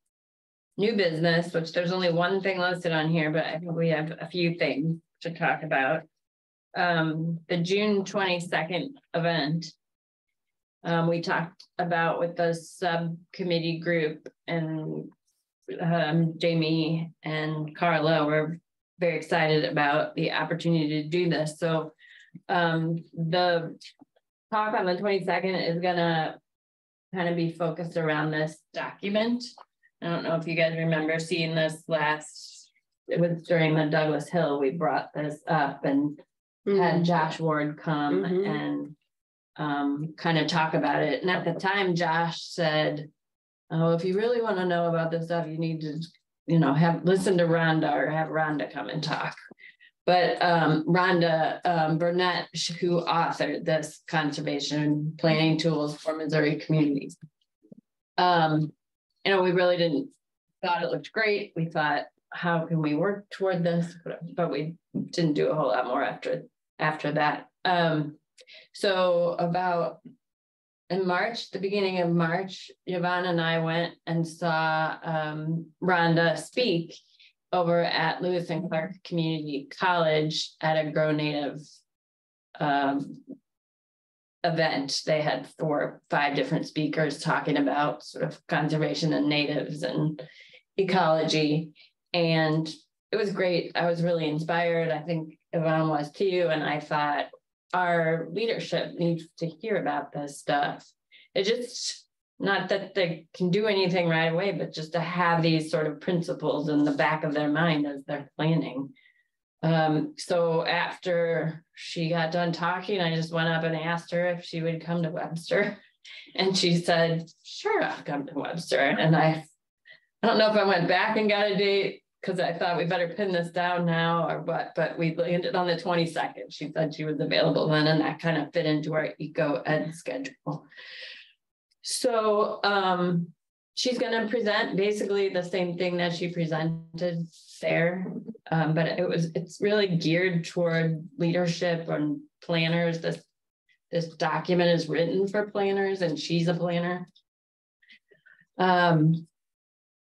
new business, which there's only one thing listed on here, but I think we have a few things to talk about. Um, the June twenty-second event. Um, we talked about with the subcommittee group and um, Jamie and Carla were very excited about the opportunity to do this. So um, the talk on the twenty-second is gonna kind of be focused around this document. I don't know if you guys remember seeing this last, it was during the Douglas Hill, we brought this up and had Josh Ward come Mhm. and um, kind of talk about it. And at the time, Josh said, oh, if you really want to know about this stuff, you need to, you know, have, listen to Rhonda or have Rhonda come and talk. But um, Rhonda um, Burnett, who authored this conservation planning tools for Missouri communities. Um, you know, we really didn't, thought it looked great. We thought, how can we work toward this? But- we didn't do a whole lot more after, after that. Um, so about in March, the beginning of March, Yvonne and I went and saw um, Rhonda speak over at Lewis and Clark Community College at a Grow Native um, event. They had four, five different speakers talking about sort of conservation and natives and ecology. And it was great. I was really inspired. I think Yvonne was too. And I thought our leadership needs to hear about this stuff. It just not that they can do anything right away, but just to have these sort of principles in the back of their mind as they're planning. Um, so after she got done talking, I just went up and asked her if she would come to Webster. And she said, sure, I'll come to Webster. And I, I don't know if I went back and got a date because I thought we better pin this down now or what, but we landed on the 22nd. She said she was available then, and that kind of fit into our eco ed schedule. So um, she's going to present basically the same thing that she presented there, um, but it was it's really geared toward leadership and planners. This this document is written for planners, and she's a planner. Um,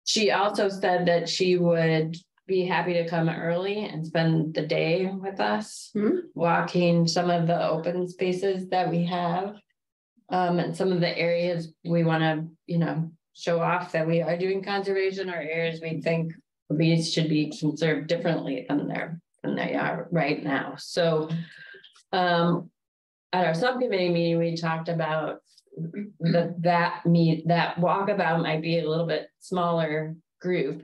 she also said that she would be happy to come early and spend the day with us, Mhm. walking some of the open spaces that we have. Um, and some of the areas we want to, you know, show off that we are doing conservation or areas we think these should be conserved differently than they're than they are right now. So um at our subcommittee meeting, we talked about that that meet that walkabout might be a little bit smaller group.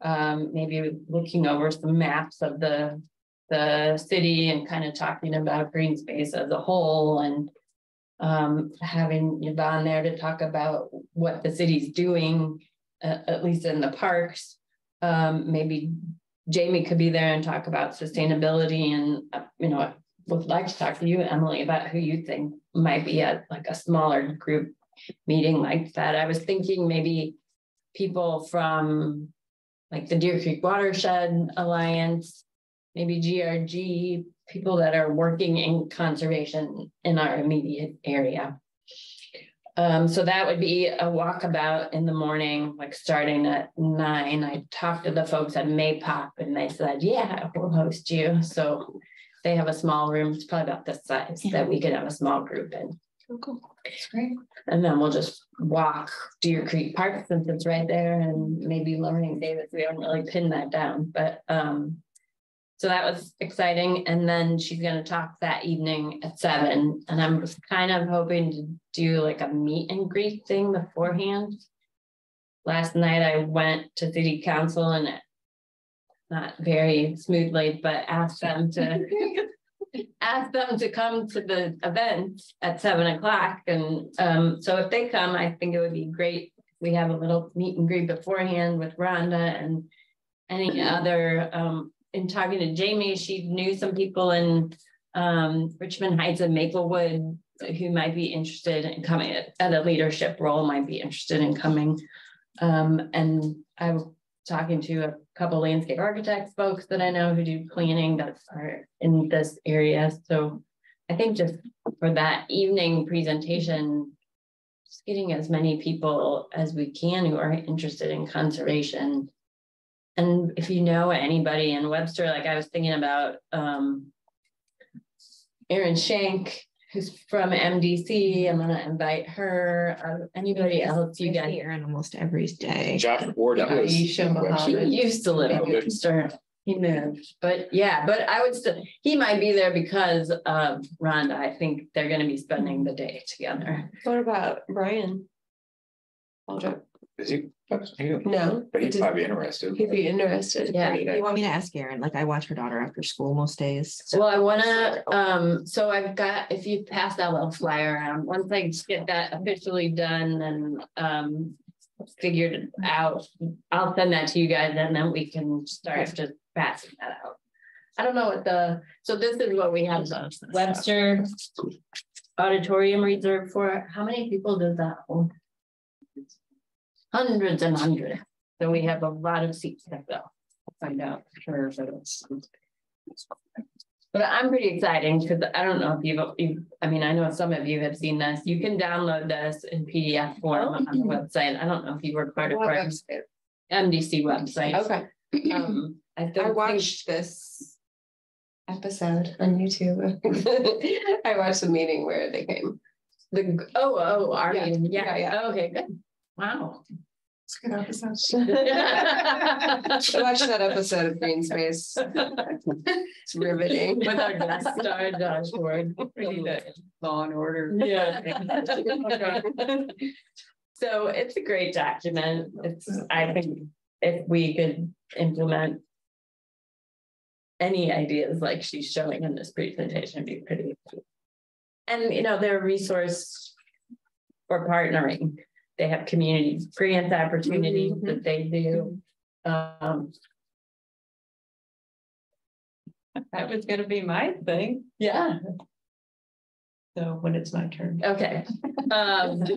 Um, maybe looking over some maps of the the city and kind of talking about green space as a whole and um, having Yvonne there to talk about what the city's doing, uh, at least in the parks. Um, maybe Jamie could be there and talk about sustainability and, uh, you know, would like to talk to you, Emily, about who you think might be at like a smaller group meeting like that. I was thinking maybe people from like the Deer Creek Watershed Alliance, maybe GRG, people that are working in conservation in our immediate area. Um, so that would be a walkabout in the morning, like starting at nine. I talked to the folks at Maypop and they said, yeah, we'll host you. So they have a small room, it's probably about this size that we could have a small group in. That's great. And then we'll just walk Deer Creek Park since it's right there and maybe Lorraine Davis. We haven't really pinned that down, but um. So that was exciting. And then she's gonna talk that evening at seven. And I'm kind of hoping to do like a meet and greet thing beforehand. Last night I went to city council and not very smoothly, but asked them to ask them to come to the event at seven o'clock. And um, so if they come, I think it would be great. We have a little meet and greet beforehand with Rhonda and any other, um, in talking to Jamie, she knew some people in um, Richmond Heights and Maplewood who might be interested in coming at, at a leadership role, might be interested in coming. Um, and I was talking to a couple landscape architects folks that I know who do planning that are in this area. So I think just for that evening presentation. Just getting as many people as we can who are interested in conservation. And if you know anybody in Webster, like I was thinking about, um. Erin Shank, who's from MDC, I'm gonna invite her, or anybody else you I here guys. Erin almost every day. Jeff Ward. Yeah, was- Aisha He Muhammad. used to live in good. Webster. He moved, but yeah, but I would still, he might be there because of Rhonda. I think they're gonna be spending the day together. What about Brian? Aldrich? Is he? he- No. But he'd probably be interested. He'd be interested. Yeah. You want me to ask Erin? Like I watch her daughter after school most days. Well, I wanna, um, so I've got, if you pass that little flyer around, once I get that officially done and, um. Figured it out, I'll send that to you guys and then we can start just passing that out. I don't know what the, so this is what we have, the Webster. Auditorium reserved for, how many people does that hold? Hundreds and hundreds, so we have a lot of seats to fill. Find out, for sure, but. But I'm pretty excited because I don't know if you've, you, I mean, I know some of you have seen this. You can download this in PDF form on the website. I don't know if you were part of What website? MDC website. Okay, Um, I I watched this episode on YouTube. I watched the meeting where they came. the, oh, oh, our Yeah, meeting, yeah, yeah, yeah. okay, good. Wow. It's a good episode. I watched that episode of Green Space. It's riveting. With our guest star Josh Ward. Pretty good. Law and order. Yeah. So it's a great document. It's, I think, if we could implement. Any ideas like she's showing in this presentation would be pretty. And you know, they're a resource. For partnering. They have community grant opportunities that they do. Um, That was gonna be my thing, yeah, so when it's my turn. okay. Um.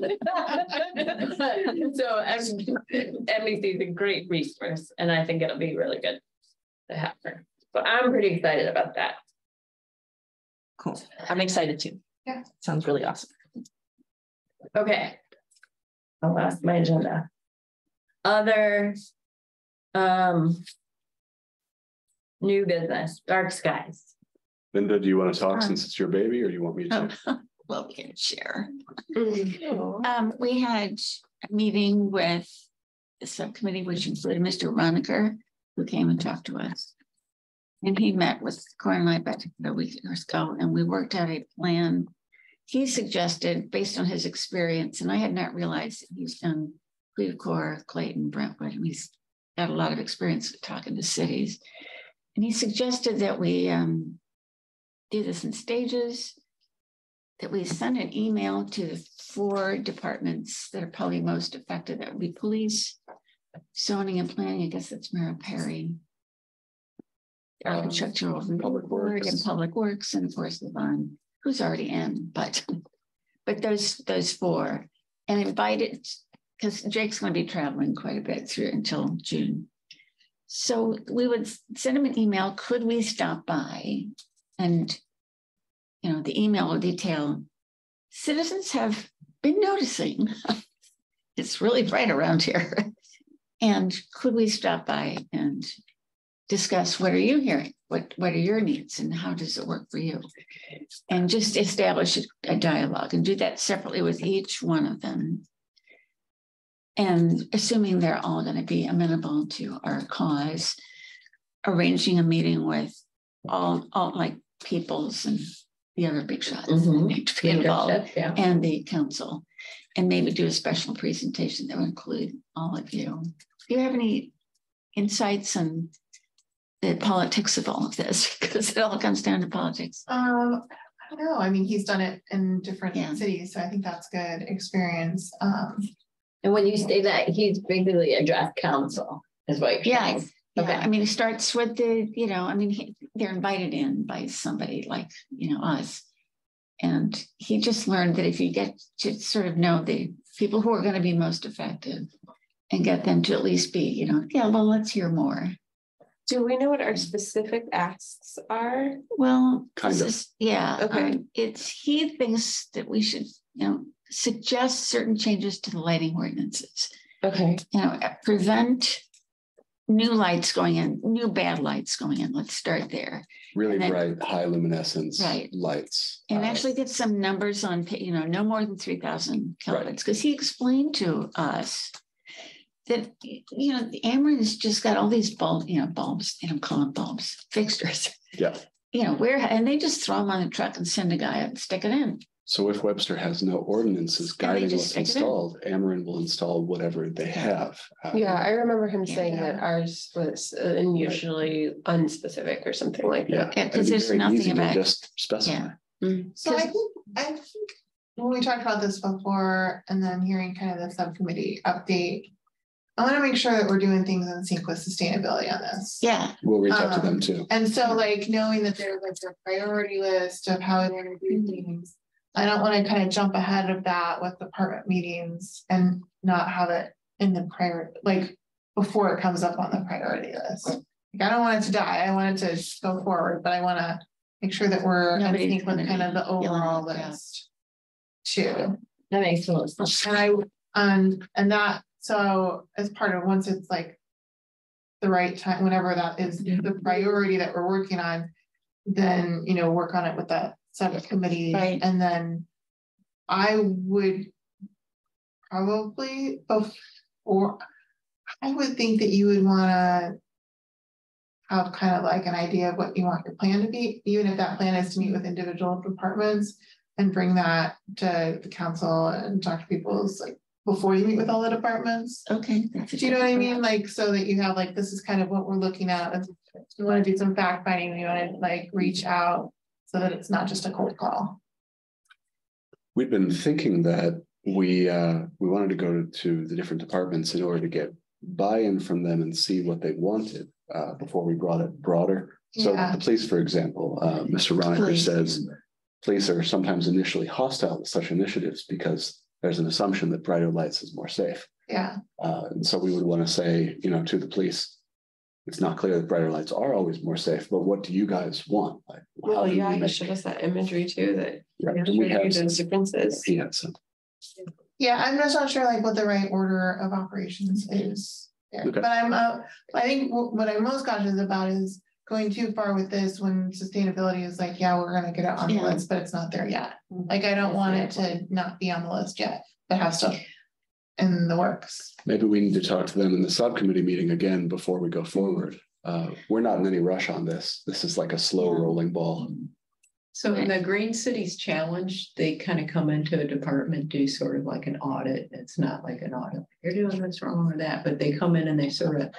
So MDC is a great resource and I think it'll be really good. To have her, so I'm pretty excited about that. Cool. I'm excited too. Yeah. Sounds really awesome. Okay. I lost my agenda. Other. Um. New business, dark skies. Linda, do you want to talk since it's your baby or do you want me to? Well, we can share. Oh. Um, we had a meeting with the subcommittee, which included Mr. Roniker, who came and talked to us. And he met with Corin and I about a week or so, and we worked out a plan. He suggested, based on his experience, and I had not realized that he's done Creve Coeur, Clayton, Brentwood, and he's got a lot of experience talking to cities. And he suggested that we um do this in stages that we send an email to the four departments that are probably most affected. That would be police, zoning and planning. I guess that's Mara Perry. Architectural Um, Public Board and Public Works, and of course Levon, who's already in, but but those those four and invited because Jake's going to be traveling quite a bit through until June. So we would send him an email. Could we stop by and you know, the email will detail citizens have been noticing it's really bright around here. And could we stop by and discuss what are you hearing? What what are your needs and how does it work for you? And just establish a dialogue and do that separately with each one of them. And assuming they're all going to be amenable to our cause, arranging a meeting with all all like peoples and the other big shots that Mhm. need to be involved Yeah. and the council. And maybe do a special presentation that would include all of you. Do you have any insights on the politics of all of this? Because it all comes down to politics. Um, I don't know. I mean, he's done it in different Yeah. cities, so I think that's good experience. Um, And when you say that, he's basically addressed council, is what you're Yeah, saying. Yeah, Okay. I mean, it starts with the, you know, I mean, he- they're invited in by somebody like, you know, us. And he just learned that if you get to sort of know the people who are going to be most effective and get them to at least be, you know, yeah, well, let's hear more. Do we know what our specific asks are? Well, Kind this of. is- yeah, Okay. um, it's, he thinks that we should, you know, suggest certain changes to the lighting ordinances. Okay. You know, uh, prevent new lights going in, new bad lights going in. Let's start there. Really then- bright, high luminescence Right. lights. And uh, actually get some numbers on, you know, no more than three thousand Right. kelvins, because he explained to us that, you know, the Ameren's just got all these bulbs, you know, bulbs, they don't call them bulbs, fixtures. Yeah. You know, where, and they just throw them on the truck and send a guy up and stick it in. So if Webster has no ordinances guiding just what's stick in. installed, Ameren will install whatever they have. Uh, Yeah, I remember him saying Yeah. that ours was uh, unusually unspecific or something like Yeah. that. Yeah, it'd 'cause be there's nothing about- Just specify. So I 'Cause- think, I think when we talked about this before and then hearing kind of the subcommittee update. I want to make sure that we're doing things in sync with sustainability on this. Yeah, We'll reach out to them Um, too. And so like knowing that there's like a priority list of how we want to do things. I don't want to kind of jump ahead of that with department meetings and not have it in the prior, like. Before it comes up on the priority list. Like I don't want it to die. I want it to go forward, but I want to make sure that we're in sync with kind of the overall at the list. Too. That makes total sense. And I, and, and that, so as part of, once it's like. The right time, whenever that is the priority that we're working on. Then, you know, work on it with that subcommittee Right. and then. I would. Probably before, I would think that you would wanna. Have kind of like an idea of what you want your plan to be, even if that plan is to meet with individual departments. And bring that to the council and talk to people's like, before you meet with all the departments. okay. that's Do you know what I mean? Like, so that you have like, this is kind of what we're looking at. If You wanna do some fact finding, you wanna like reach out so that it's not just a cold call. We've been thinking that we, uh, we wanted to go to the different departments in order to get buy-in from them and see what they wanted, uh, before we brought it broader. So Yeah. the police, for example, uh, Mr. Roniker says, police are sometimes initially hostile to such initiatives because there's an assumption that brighter lights is more safe. Yeah, Uh, and so we would want to say, you know, to the police, it's not clear that brighter lights are always more safe, but what do you guys want? Like, Well, do we yeah, he make- showed us that imagery too, that. Right, shows we have the some- differences. He had some. yeah, I'm just not sure like what the right order of operations is. there. Okay. But I'm, uh, I think wh- what I'm most cautious about is going too far with this when sustainability is like, yeah, we're gonna get it on the Yeah. list, but it's not there yet. Like, I don't want it to not be on the list yet, but have stuff in the works. Maybe we need to talk to them in the subcommittee meeting again before we go forward. Uh, we're not in any rush on this. This is like a slow Yeah. rolling ball. So in the Green Cities Challenge, they kind of come into a department, do sort of like an audit. It's not like an audit. You're doing this wrong or that, but they come in and they sort of.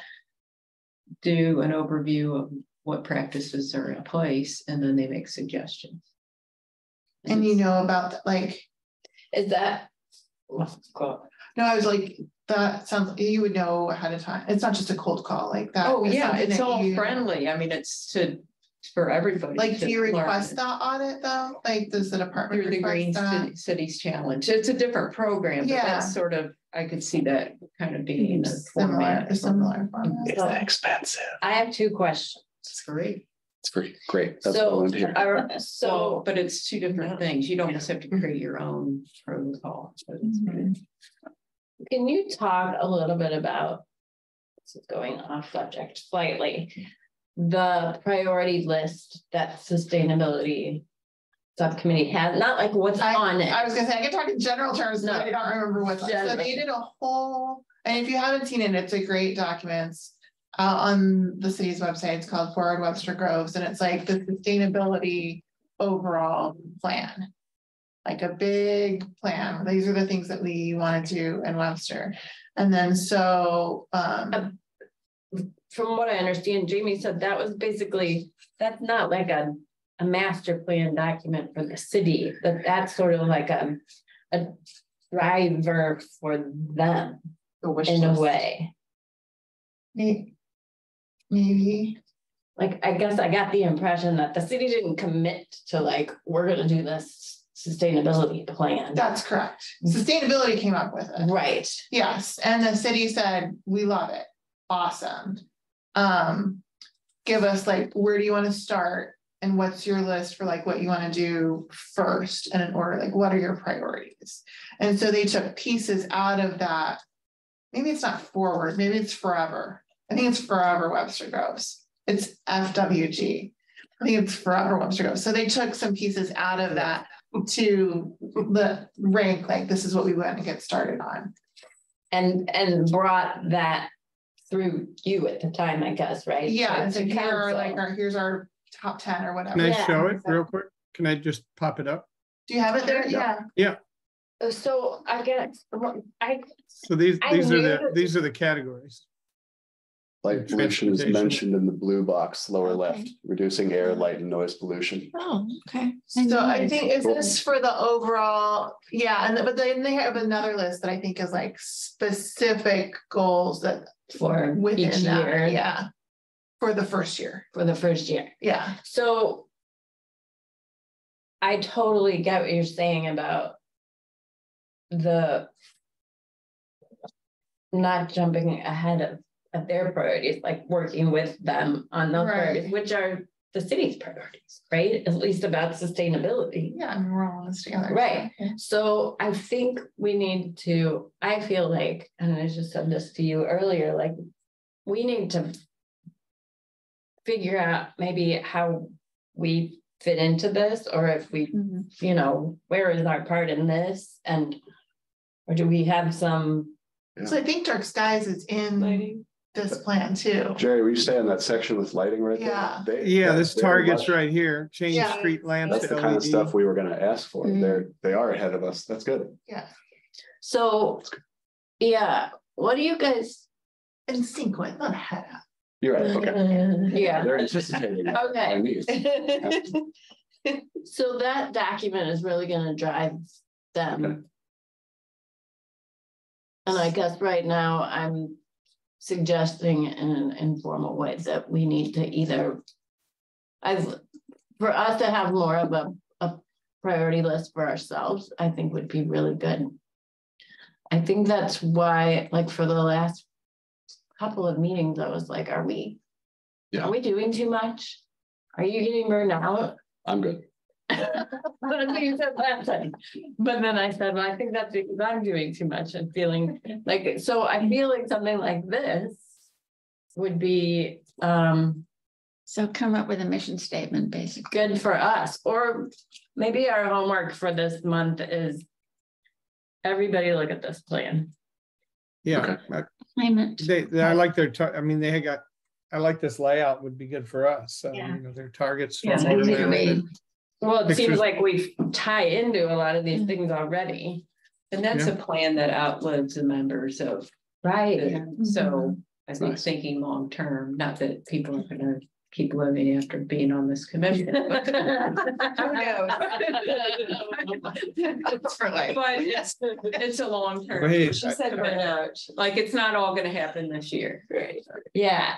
Do an overview of what practices are in place and then they make suggestions. And you know about, the- like, Is that? no, I was like, that sounds, you would know ahead of time. It's not just a cold call like that. Oh, is yeah, it's all you- friendly. I mean, it's to, for everybody. Like, do you learn. request that audit though? Like, does the department Through the Green that? City- Cities Challenge. It's a different program, but Yeah. that's sort of, I could see that kind of being a Similar, format. a similar format. It's expensive. I have two questions. It's great. It's great. Great. That's what I So, wanted to hear. are- So, so, but it's two different things. You don't just have to create your own protocol. So it's Mhm. can you talk a little bit about? This is going off subject slightly. The priority list that sustainability. Subcommittee has, not like what's I- on it. I was gonna say, I can talk in general terms, but I don't remember what's, on. so they did a whole, and if you haven't seen it, it's a great documents. Uh, on the city's website, it's called Forward Webster Groves, and it's like the sustainability overall plan. Like a big plan, these are the things that we wanna do in Webster, and then so, um. From what I understand, Jamie said that was basically, that's not like a, a master plan document for the city, that that's sort of like a. A driver for them the wish in a way. Maybe, Like, I guess I got the impression that the city didn't commit to like, we're gonna do this sustainability plan. that's correct, sustainability came up with it. Right, Yes, and the city said, we love it, awesome. Um, give us like, where do you want to start? And what's your list for like what you want to do first and in order, like what are your priorities? And so they took pieces out of that. Maybe it's not forward, maybe it's forever. I think it's forever Webster Groves. It's FWG. I think it's forever Webster Groves. So they took some pieces out of that to the rank, like this is what we want to get started on. And, and brought that through you at the time, I guess, right? Yeah, To- so here are like our, here's our top ten or whatever. Can I Yeah. show it real quick? Can I just pop it up? Do you have it there? Yeah. Yeah. So I guess, I, So these, I these are the, these are the categories. Light pollution is Transportation. mentioned in the blue box, lower left, Okay. reducing air, light and noise pollution. Oh, okay. So I think is this for the overall, yeah, and but then they have another list that I think is like specific goals that for each within that, year, yeah. For the first year, for the first year. yeah. So. I totally get what you're saying about. The. Not jumping ahead of, of their priorities, like working with them on those Right. priorities, which are the city's priorities, right? At least about sustainability. Yeah, and we're all in this together. Right. Yeah. So I think we need to, I feel like, and I just said this to you earlier, like, we need to. Figure out maybe how we fit into this, or if we, Mhm. you know, where is our part in this and. Or do we have some So I think dark skies is in this plan too. Jerry, were you stay on that section with lighting right there? Yeah. They- Yeah, that- this they're target's much- right here, change Yeah. street lamps That's to the kind of stuff LED. we were gonna ask for. Mm. They're, they are ahead of us. That's good. Yeah, So, yeah, what do you guys? in sync with, not ahead of. You're right, okay. Yeah. They're anticipating our Okay. needs. So that document is really gonna drive Okay. them. And I guess right now I'm suggesting in an informal way that we need to either. I've, for us to have more of a, a priority list for ourselves, I think would be really good. I think that's why, like, for the last couple of meetings, I was like, are we? Yeah. Are we doing too much? Are you getting burned out? I'm good. But I you said last time. But then I said, well, I think that's because I'm doing too much and feeling like, so I feel like something like this. Would be um So come up with a mission statement, basically. good for us, or maybe our homework for this month is. Everybody look at this plan. Yeah, I- Climate. they, they- I like their, tar- I mean, they had got, I like this layout would be good for us. So, Yeah. you know, their targets. Yeah, stormwater easy to read. management. Well, it seems like we tie into a lot of these mm. things already. And that's a plan that outlives the members of, Right. the- so mm-hmm. I think Nice. thinking long-term, not that people are gonna keep living after being on this commission. Who knows? It's for life. But it's, it's a long term. Wait, She I- said burnout, uh, like it's not all gonna happen this year. Right. Yeah,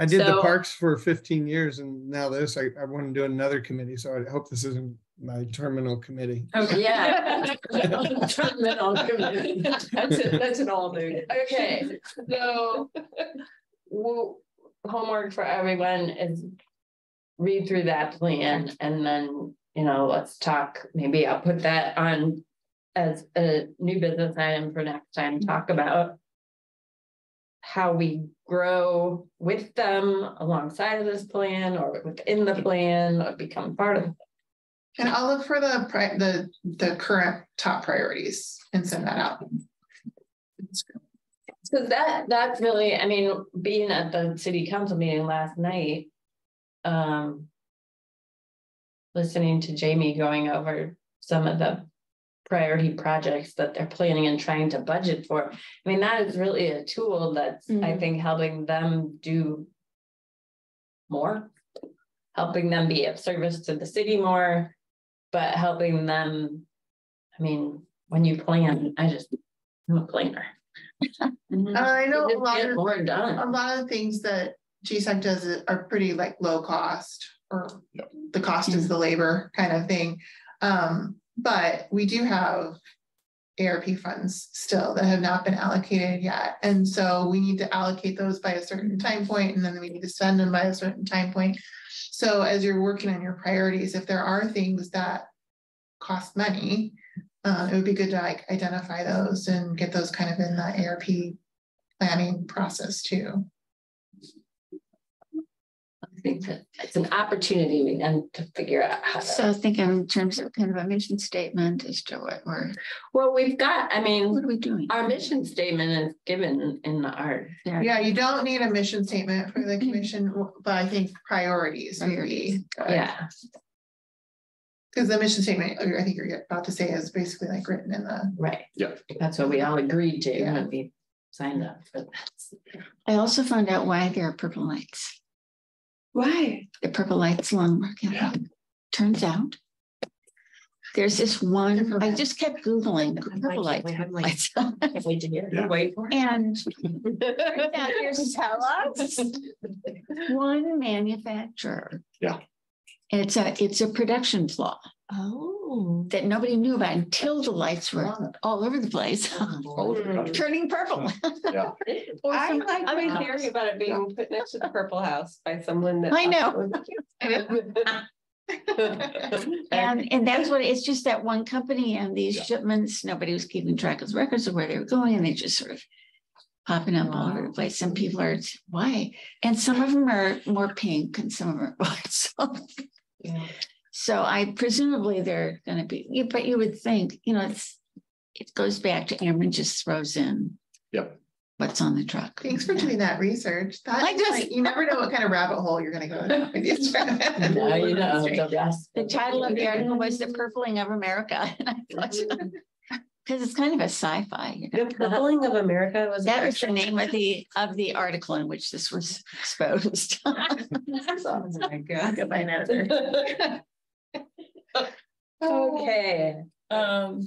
I did the parks for fifteen years and now this, I, I want to do another committee. So I hope this isn't my terminal committee. Okay. yeah. Terminal committee. That's it, that's an all new. Okay, so. Well, homework for everyone is. Read through that plan and then, you know, let's talk, maybe I'll put that on. As a new business item for next time, talk about. How we grow with them alongside of this plan or within the plan or become part of. it. And I'll look for the pri- the the current top priorities and send that out. So that, that's really, I mean, being at the city council meeting last night. Um. Listening to Jamie going over some of the priority projects that they're planning and trying to budget for. I mean, that is really a tool that's, I Mhm. think, helping them do. More. Helping them be of service to the city more, but helping them. I mean, when you plan, I just, I'm a planner. And I know a lot of, more done. a lot of things that GSAC does are pretty like low cost or Yep. the cost is the labor kind of thing. Um, but we do have ARP funds still that have not been allocated yet. And so we need to allocate those by a certain time point, and then we need to spend them by a certain time point. So as you're working on your priorities, if there are things that cost money, uh, it would be good to like identify those and get those kind of in the ARP planning process too. I think that it's an opportunity and to figure out how. to- So thinking in terms of kind of a mission statement as to what we're, Well, we've got, I mean. what are we doing? our mission statement is given in the art. There. Yeah, you don't need a mission statement for the mm-hmm. commission, but I think priorities would be good. Yeah, Cause the mission statement, I think you're about to say is basically like written in the, right. Yeah. That's what we all agreed to Yeah. when we signed up for this. I also found out why there are purple lights. Why? The purple lights along Market Yeah. Turns out. There's this one, I just kept Googling the purple lights. purple lights. Can't wait to hear, Yeah. wait for it. And out there's tell us. One manufacturer. Yeah. And it's a, it's a production flaw Oh. that nobody knew about until the lights were all over the place, oh, All over the country. turning purple. Hmm. Yeah. Or I some like other when house. hearing about it being put next to the Purple House by someone that. I know. And, and that's what, it's just that one company and these Yeah. shipments, nobody was keeping track of the records of where they were going and they just sort of popping up all over the place. Some people are, why? And some of them are more pink and some of them are white. So, Yeah. So I presumably they're gonna be, but you would think, you know, it's, it goes back to Ameren just throws in Yep. what's on the truck. thanks for doing that research. That I just- like, you never know what kind of rabbit hole you're gonna go down with. Now you know, the. The title of the article was The Purpling of America. Because it's kind of a sci-fi, you know. The purpling of America was. That was the name of the, of the article in which this was exposed. Oh my God. Goodbye, editor. Okay, um,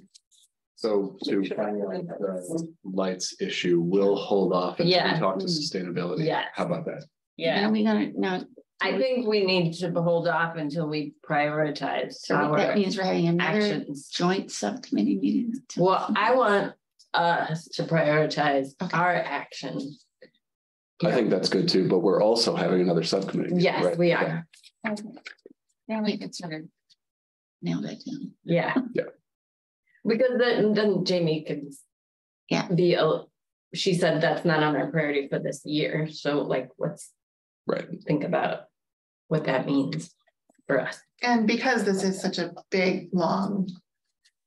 So to finalize the lights issue, we'll hold off until Yeah. we talk to sustainability. Yes. How about that? And yeah, are we gonna, now, I think we need to hold off until we prioritize so our that means we're having another actions. joint subcommittee meeting. Well, I want us to prioritize Okay. our action. I think that's good too, but we're also having another subcommittee. meeting, Yes, right? we are, Then we can sort of nail that down. yeah. Yeah. Because then, then Jamie could. Yeah. Be, a- she said that's not on our priority for this year, so like, let's Right. think about what that means for us. And because this is such a big, long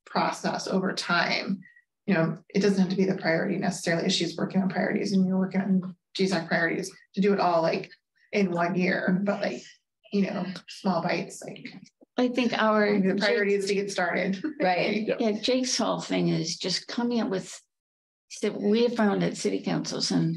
process over time, you know, it doesn't have to be the priority necessarily. if She's working on priorities and you're working on GSAC priorities to do it all like in one year, but like, you know, small bites, like I think our. the priority is to get started. Right. Yeah. Yeah, Jake's whole thing is just coming up with. So we have found that city councils and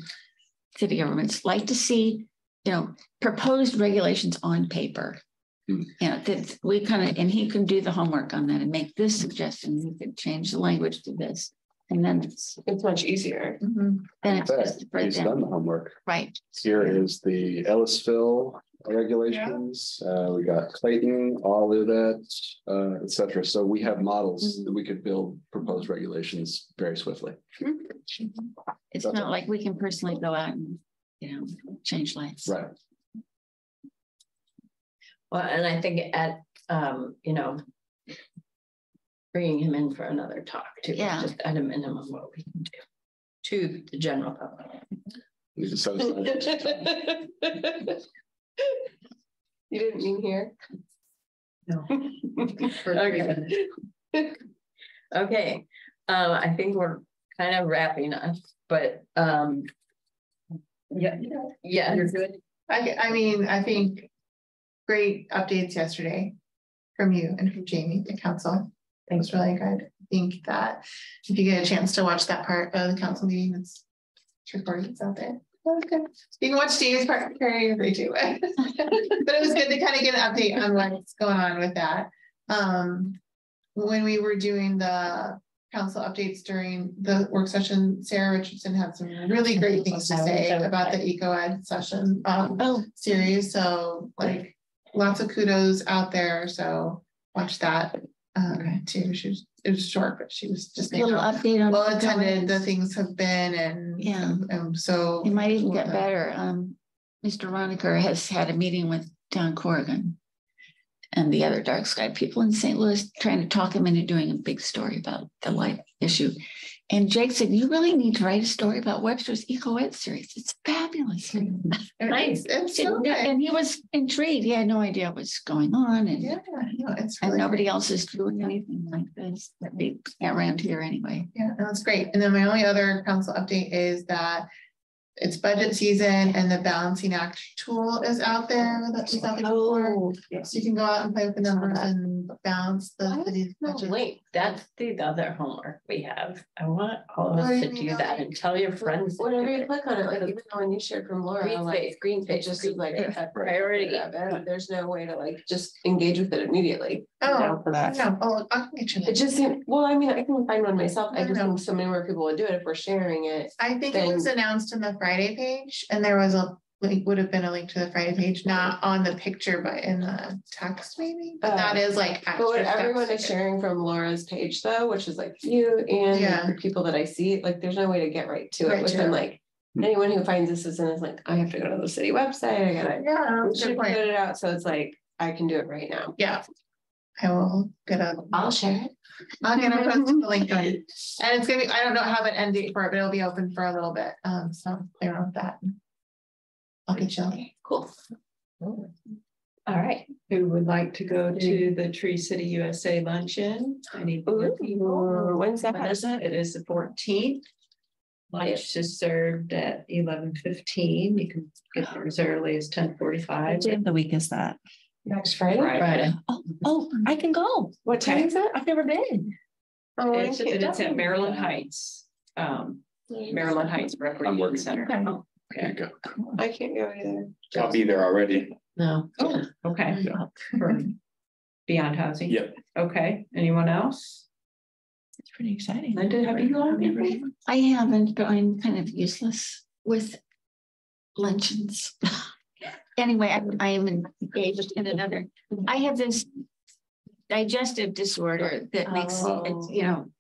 city governments like to see, you know, proposed regulations on paper. Hmm. You know, that we kind of, and he can do the homework on that and make this suggestion, we could change the language to this. And then it's, It's much easier. Mhm. then In it's fact, just for He's done the homework. right? Here is the Ellisville regulations. Uh, we got Clayton, all of that, uh, et cetera. So we have models that we could build proposed regulations very swiftly. It's That's not like we can personally go out and, you know, change lights. Right. Well, and I think at, um, you know. Bringing him in for another talk too, Yeah. just at a minimum what we can do. To the general public. Need to set aside- You didn't mean here? No. Okay. Okay, um, I think we're kind of wrapping up, but, um. Yeah, yeah. You're good. I, I mean, I think great updates yesterday from you and from Jamie, the council. It was really good. I think that if you get a chance to watch that part of the council meeting, it's it's recorded, it's out there. That was good. You can watch Jamie's part, very agree too. But it was good to kind of get an update on what's going on with that. Um, when we were doing the council updates during the work session, Sarah Richardson had some really great things to say about the eco ed session. Um, Oh, series, so like lots of kudos out there, so watch that. Um, too, she was, it was short, but she was just. you Little update on. Well attended, the things have been and. Yeah. Um, so. It might even get uh, better. Um, Mr. Roniker has had a meeting with Don Corrigan. And the other dark sky people in St. Louis, trying to talk him into doing a big story about the light issue. And Jake said, you really need to write a story about Webster's Eco Ed series. It's fabulous. Nice. Good. And he was intrigued. He had no idea what's going on and, Yeah, no, it's. and nobody great. else is doing anything like this that we around here anyway. Yeah, that's great. And then my only other council update is that it's budget season and the balancing act tool is out there. that out there for- So you can go out and play with the numbers and balance the city's No, budget. wait, that's the other homework we have. I want all of us to do that that? and tell your friends. to Whenever you click on it, like even though when you shared from Laura, Green like green it space. just green like space. a Priority. priority. There's no way to like just engage with it immediately. Oh, for that. no, oh, I can get you. It just seemed, well, I mean, I can find one myself. I I just know. think so many more people would do it if we're sharing it. I think it was announced in the Friday page and there was a, link would have been a link to the Friday page, not on the picture, but in the text maybe, but that Uh, is like. But what everyone is sharing from Laura's page though, which is like you and Yeah. the people that I see, like there's no way to get right to Right it within it. like. Anyone who finds this isn't is like, I have to go to the city website, I gotta. Yeah, should put point. it out, so it's like, I can do it right now. Yeah. I will get a. I'll share it. I'm gonna post the link on. And it's gonna be, I don't know, have an end date for it, but it'll be open for a little bit. Um, so play around with that. I'll get you. a link. Cool. All right. Who would like to go to the Tree City USA luncheon? Any more people? When's that? What is it? It is the fourteenth. Lunch is served at eleven fifteen. You can get there as early as ten forty-five. What day of the week is that? Next Friday? Friday. Oh, oh, I can go. What time is it? I've never been. Oh, I It's, it's at. Maryland Heights, um, Maryland Heights Recreation. Center. Okay. Oh, There you go. I can't go either. I'll be there already. No. Oh, okay. For Beyond Housing. Yep. Okay, anyone else? It's pretty exciting. Linda, have you gone? before? I haven't, but I'm kind of useless with luncheons. Anyway, I, I am engaged in another, I have this digestive disorder that makes, it, oh. you know,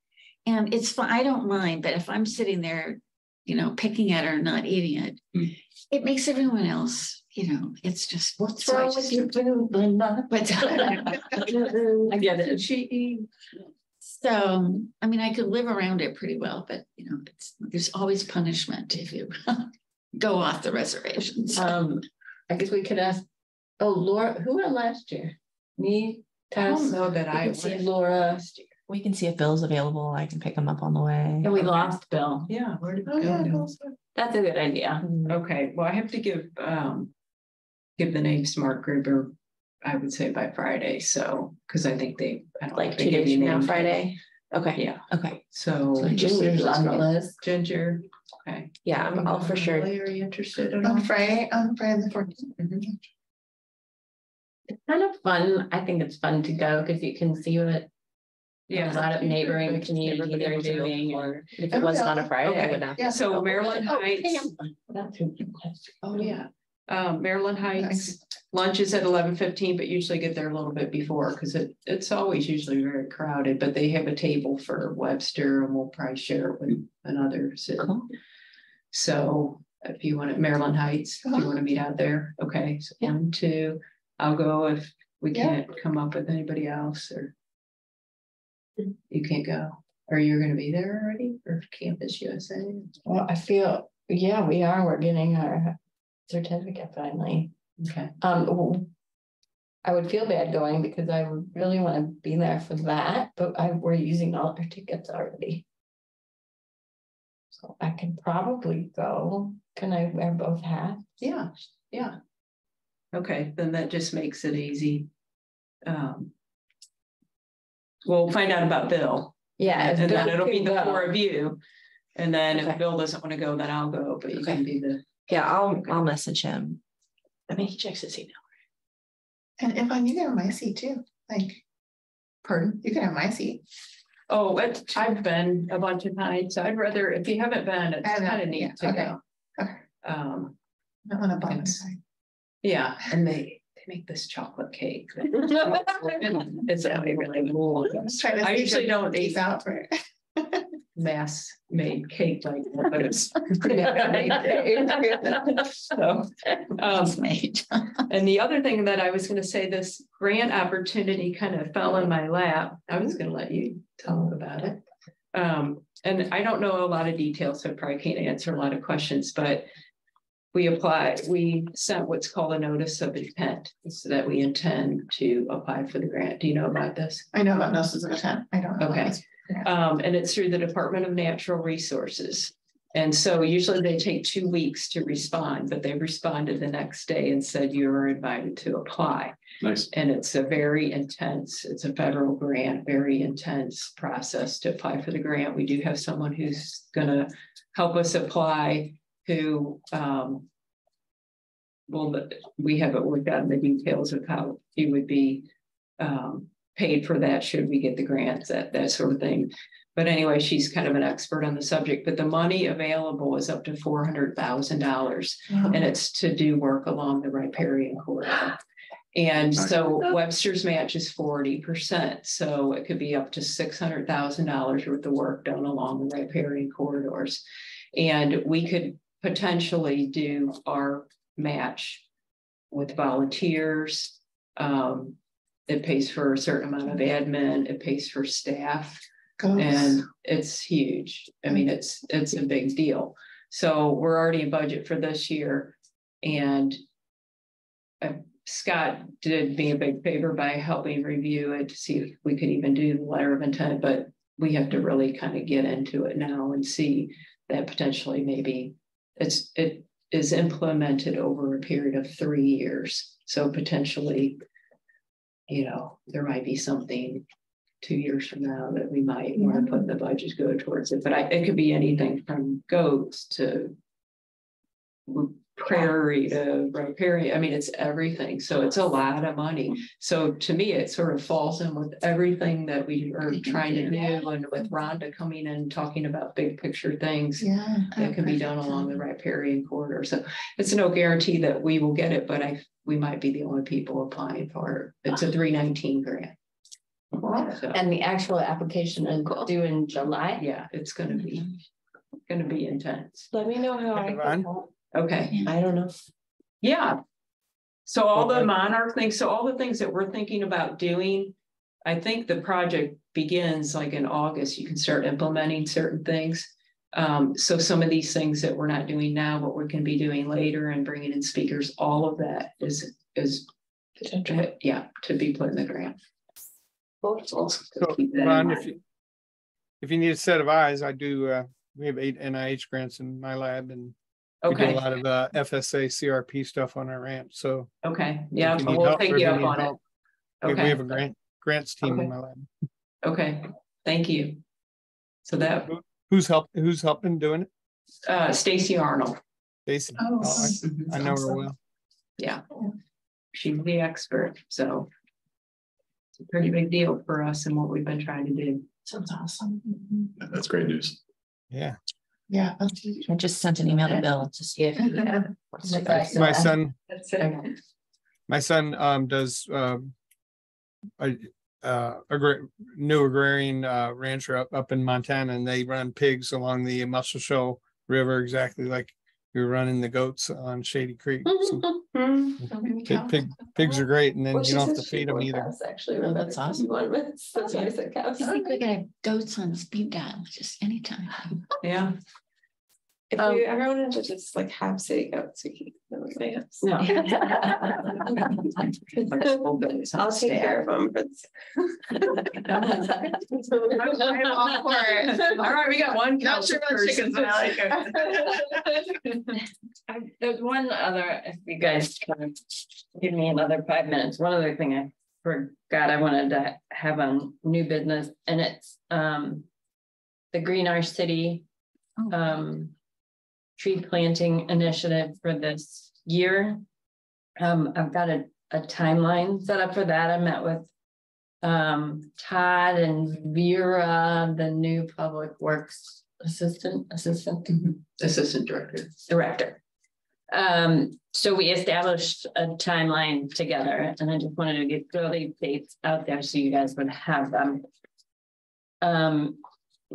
and it's fine, I don't mind, but if I'm sitting there, you know, picking at it or not eating it, Mm. it makes everyone else, you know, it's just. What's so wrong with your food, Linda? But. I get it. She eat? So, I mean, I could live around it pretty well, but you know, it's, there's always punishment if you go off the reservations. Um, I guess we could ask, oh, Laura, who went last year? Me, I don't know that we I. can see went. Laura, We can see if Bill's available. I can pick him up on the way. and we lost Bill. Yeah, where did Oh, it yeah, go? That's a good idea. Okay, well, I have to give, um, give the name Smart Gruber, I would say by Friday, so, because I think they. I don't Like they two give days from now. Friday. Okay. Yeah, Okay. so. So Ginger's on the list. Ginger, okay. Yeah, I'm- I'll for sure. Emily, Are you interested at all? On Friday, on Friday the fourteenth. It's kind of fun. I think it's fun to go because you can see what a lot of neighboring Perfect. communities Everybody are doing or. If it wasn't on a Friday, I would not. Yeah. So Maryland Oh, Heights, Pam. That's who- oh, yeah. Um, Maryland Heights, lunch is at eleven fifteen, but usually get there a little bit before, because it, it's always usually very crowded, but they have a table for Webster and we'll probably share it with another city. Cool. So if you want it, Maryland Heights, if you want to meet out there, okay, so one, two, I'll go if we Yeah. can't come up with anybody else or. You can't go, or you're gonna be there already, for Campus USA? Well, I feel, yeah, we are. We're getting our certificate finally. Okay. Um, I would feel bad going because I would really want to be there for that, but I, we're using all our tickets already. So I can probably go. Can I wear both hats? Yeah, yeah. Okay, then that just makes it easy. Um. We'll find out about Bill, Yeah. and if then it'll be the go. four of you. And then if Bill doesn't want to go, then I'll go, but you can be the, Yeah, I'll, I'll message him. I mean, he checks his email. And if I, you can have my seat too, like, pardon? you can have my seat. Oh, it, I've been a bunch of times. I'd rather, if you haven't been, it's haven't, kind of yeah, neat to okay, go. okay. Um, Not on a bummer It's- side. yeah, and they, make this chocolate cake. It's only really to I usually don't eat out for. mass made cake like that, but it's so um, made. and the other thing that I was gonna say, this grant opportunity kind of fell in my lap. I was gonna let you tell about it. Um, and I don't know a lot of details, so I probably can't answer a lot of questions, but. We apply, we sent what's called a notice of intent, so that we intend to apply for the grant. Do you know about this? I know about notices of intent. I don't know. about Okay. this. Um, and it's through the Department of Natural Resources. And so usually they take two weeks to respond, but they responded the next day and said you are invited to apply. Nice. And it's a very intense, it's a federal grant, very intense process to apply for the grant. We do have someone who's gonna help us apply who um. Well, we haven't worked out the details of how he would be um paid for that should we get the grants, that that sort of thing. But anyway, she's kind of an expert on the subject, but the money available is up to four hundred thousand dollars. Um, And it's to do work along the riparian corridor. And so Webster's match is forty percent, so it could be up to six hundred thousand dollars worth of work done along the riparian corridors. And we could potentially do our match with volunteers. Um, it pays for a certain amount of admin, it pays for staff. goats. And it's huge. I mean, it's, it's a big deal. So we're already in budget for this year and. uh, Scott did me a big favor by helping review it to see if we could even do the letter of intent, but we have to really kind of get into it now and see that potentially maybe it's, it is implemented over a period of three years. So potentially, you know, there might be something two years from now that we might want to put in the budget go towards it, but I, it could be anything from goats to prairie to riparian, I mean, it's everything, so it's a lot of money. So to me, it sort of falls in with everything that we are trying to do, and with Rhonda coming in, talking about big picture things Yeah. that can be done along the riparian corridor, so it's no guarantee that we will get it, but I, we might be the only people applying for it. It's a three nineteen grant. So, And the actual application is due in July. yeah, it's gonna be, gonna be intense, Let me know how I. can Ron? help. Okay. I don't know. Yeah. So all the monarch things, so all the things that we're thinking about doing. I think the project begins like in August, you can start implementing certain things. Um, so some of these things that we're not doing now, what we can be doing later and bringing in speakers, all of that is, is. potential. Yeah, to be put in the grant. So So, keep that in Ron, if mind. you, if you need a set of eyes, I do, uh, we have eight NIH grants in my lab and we do a lot of, uh, FSA CRP stuff on our ramp, so. okay, yeah, you need we'll help take you up need on it. help, We we have a grant, grants team Okay. in my lab. okay, thank you. So that, Who's help, who's helping doing it? uh, Stacy Arnold. Stacy. Oh, Oh, I-. I know her well. Yeah. She's the expert, so. It's a pretty big deal for us and what we've been trying to do. Sounds awesome. That's great news. Yeah, Yeah. I just sent an email to Bill to see if. he wants to go. my son, That's my son, um, does, um. A, uh, a great new agrarian, uh, rancher up, up in Montana and they run pigs along the Musselshell River, exactly like. You're running the goats on Shady Creek. So Pig, pig, pigs are great and then Well, you don't have to feed them either. cows, Actually, Oh, that's awesome. One minute, that's why I said cows. I think we could have goats on speed dial, just anytime. Yeah, If Um, you ever wanted to just like have city goats, we can. go with my house. No. I'll take care of them. but- I'm all for it. all right, we got one. Not sure about council chickens, but I like person. I- There's one other, if you guys can give me another five minutes, one other thing I forgot I wanted to have on new business and it's um. The Green Our City Oh, um. Tree planting initiative for this year. Um, I've got a a timeline set up for that. I met with. Um, Todd and Vera, the new public works assistant, assistant Assistant director. director. Um, so we established a timeline together and I just wanted to get throw these dates out there so you guys would have them. Um,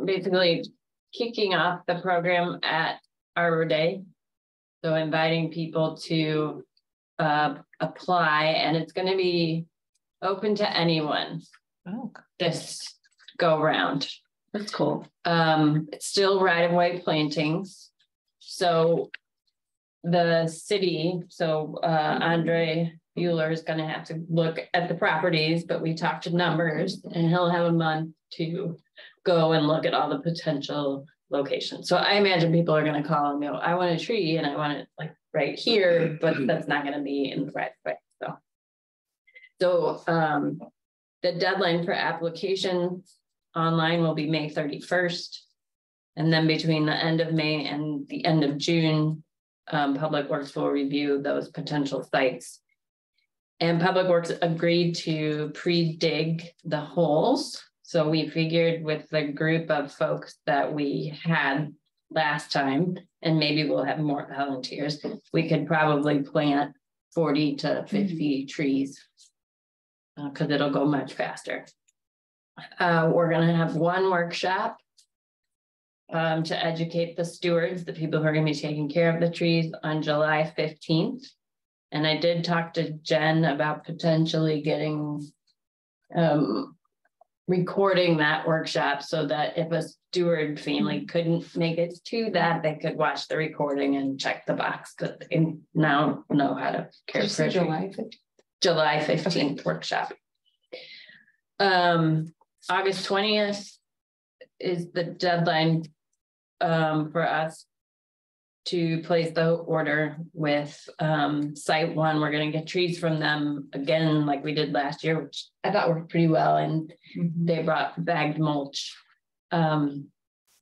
basically kicking off the program at Arbor Day. So inviting people to uh apply and it's gonna be open to anyone Oh, this go round. that's cool. Um, it's still right of way plantings. So the city, so uh Andre Bueller is gonna have to look at the properties, but we talked to numbers and he'll have a month to go and look at all the potential locations. So I imagine people are gonna call and go, I want a tree and I want it like right here, but that's not gonna be in the right way, so. So um, the deadline for applications online will be May thirty-first. And then between the end of May and the end of June, um, Public Works will review those potential sites. And Public Works agreed to pre-dig the holes. So we figured with the group of folks that we had last time, and maybe we'll have more volunteers, we could probably plant forty to fifty trees. Uh, cause it'll go much faster. Uh, we're gonna have one workshop. Um, to educate the stewards, the people who are gonna be taking care of the trees on July fifteenth. And I did talk to Jen about potentially getting. Um. Recording that workshop so that if a steward family couldn't make it to that, they could watch the recording and check the box, cause they now know how to care for. a tree. July fifteenth workshop. Um, August twentieth is the deadline um, for us to place the order with um, SiteOne. We're gonna get trees from them again, like we did last year, which I thought worked pretty well, and they brought bagged mulch. Um,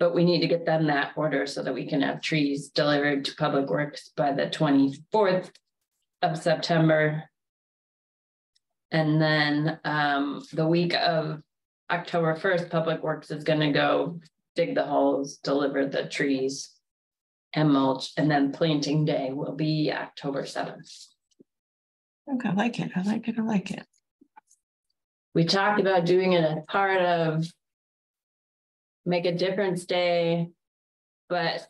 but we need to get them that order so that we can have trees delivered to Public Works by the twenty-fourth of September. And then um, the week of October first, Public Works is gonna go dig the holes, deliver the trees. And mulch, and then planting day will be October seventh. Okay, I like it. I like it. I like it. We talked about doing it as part of. Make a difference day. But.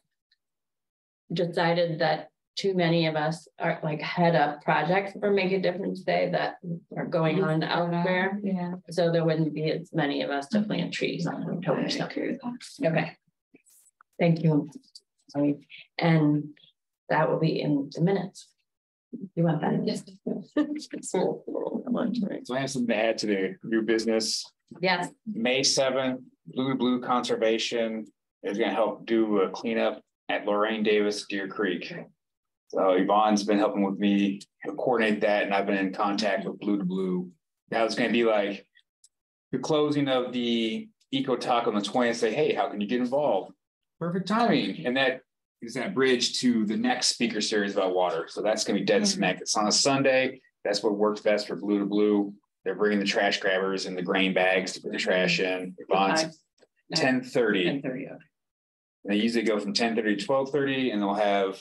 Decided that too many of us are like head up projects for Make a Difference Day that are going mm-hmm. on elsewhere. Yeah. So there wouldn't be as many of us to plant trees on October seventh. Okay. Thank you. Sorry, and that will be in the minutes. You want that? Yes. So I have something to add to the new business. Yes, May seventh, Blue Blue Conservation is gonna help do a cleanup at Lorraine Davis Deer Creek. So Yvonne's been helping with me coordinate that and I've been in contact with Blue to Blue. That was gonna be like. The closing of the Eco Talk on the twentieth, say, hey, how can you get involved? Perfect timing, and that is that bridge to the next speaker series about water. So that's gonna be dead mm-hmm. smack. It's on a Sunday. That's what works best for Blue to Blue. They're bringing the trash grabbers and the grain bags to put the trash in. Yvonne's ten thirty. Ten thirty. They usually go from ten thirty to twelve thirty and they'll have.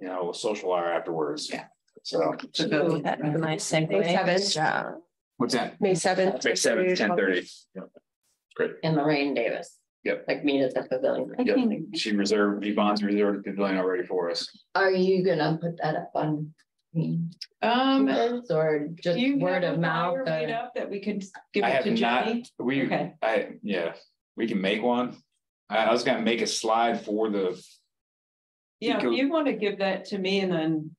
You know, a social hour afterwards. Yeah. So Ooh, That's a nice segue. May seventh. Good what's that? May seventh. May seventh, ten thirty. Great. in Lorraine Davis. Yep. Like meet at the pavilion. I Yep. think She reserved, Yvonne's reserved the pavilion already for us. Are you gonna put that up on? Um, Or just you word have of a mouth? flyer made or- up that we could give I it have to not, Jenny? we, Okay. I, yeah, we can make one. I, I was gonna make a slide for the, Yeah, if you want to give that to me and then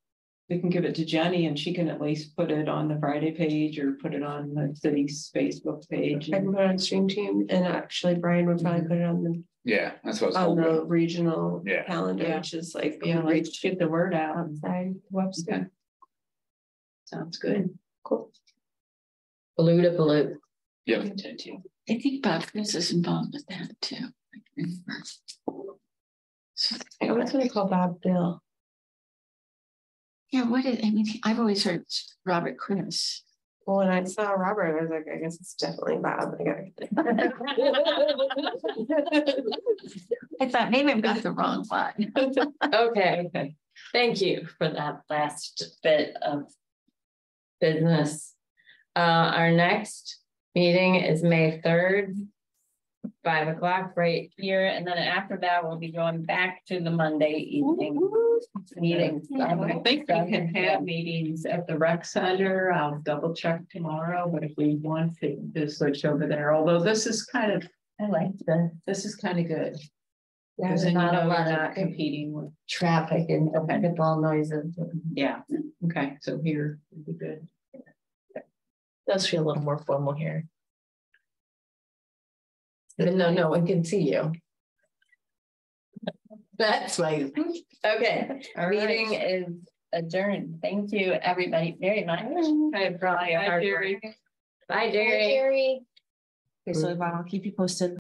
we can give it to Jenny and she can at least put it on the Friday page or put it on the city's Facebook page. I can put it on stream team and actually Brian would probably put it on the, yeah, that's what I was on the hoping. regional Yeah. calendar, Yeah. which is like. Yeah, let's get the word out. Outside website. Sounds good. Cool. Blue to blue. Yeah. I think Bob Criss is involved with that too. I was gonna call Bob Bill. Yeah, what is, I mean, I've always heard Robert Criss. Well, when I saw Robert, I was like, I guess it's definitely Bob. I I thought maybe I've got the wrong one. Okay, okay. Thank you for that last bit of business. Uh, our next meeting is May third. Five o'clock right here, and then after that, we'll be going back to the Monday evening meetings. I think we can have meetings at the rec center. I'll double check tomorrow, but if we want to, to switch over there, although this is kind of, I like the, this is kind of good. there's Because then you not a know lot you're of not competing with, traffic and football noises. yeah, okay, so here would be good. Does feel a little more formal here. Even though no one can see you. That's my, okay, our meeting is adjourned. Thank you, everybody, very much. I brought your hard work. Bye, Jerry. Okay, so Yvonne, I'll keep you posted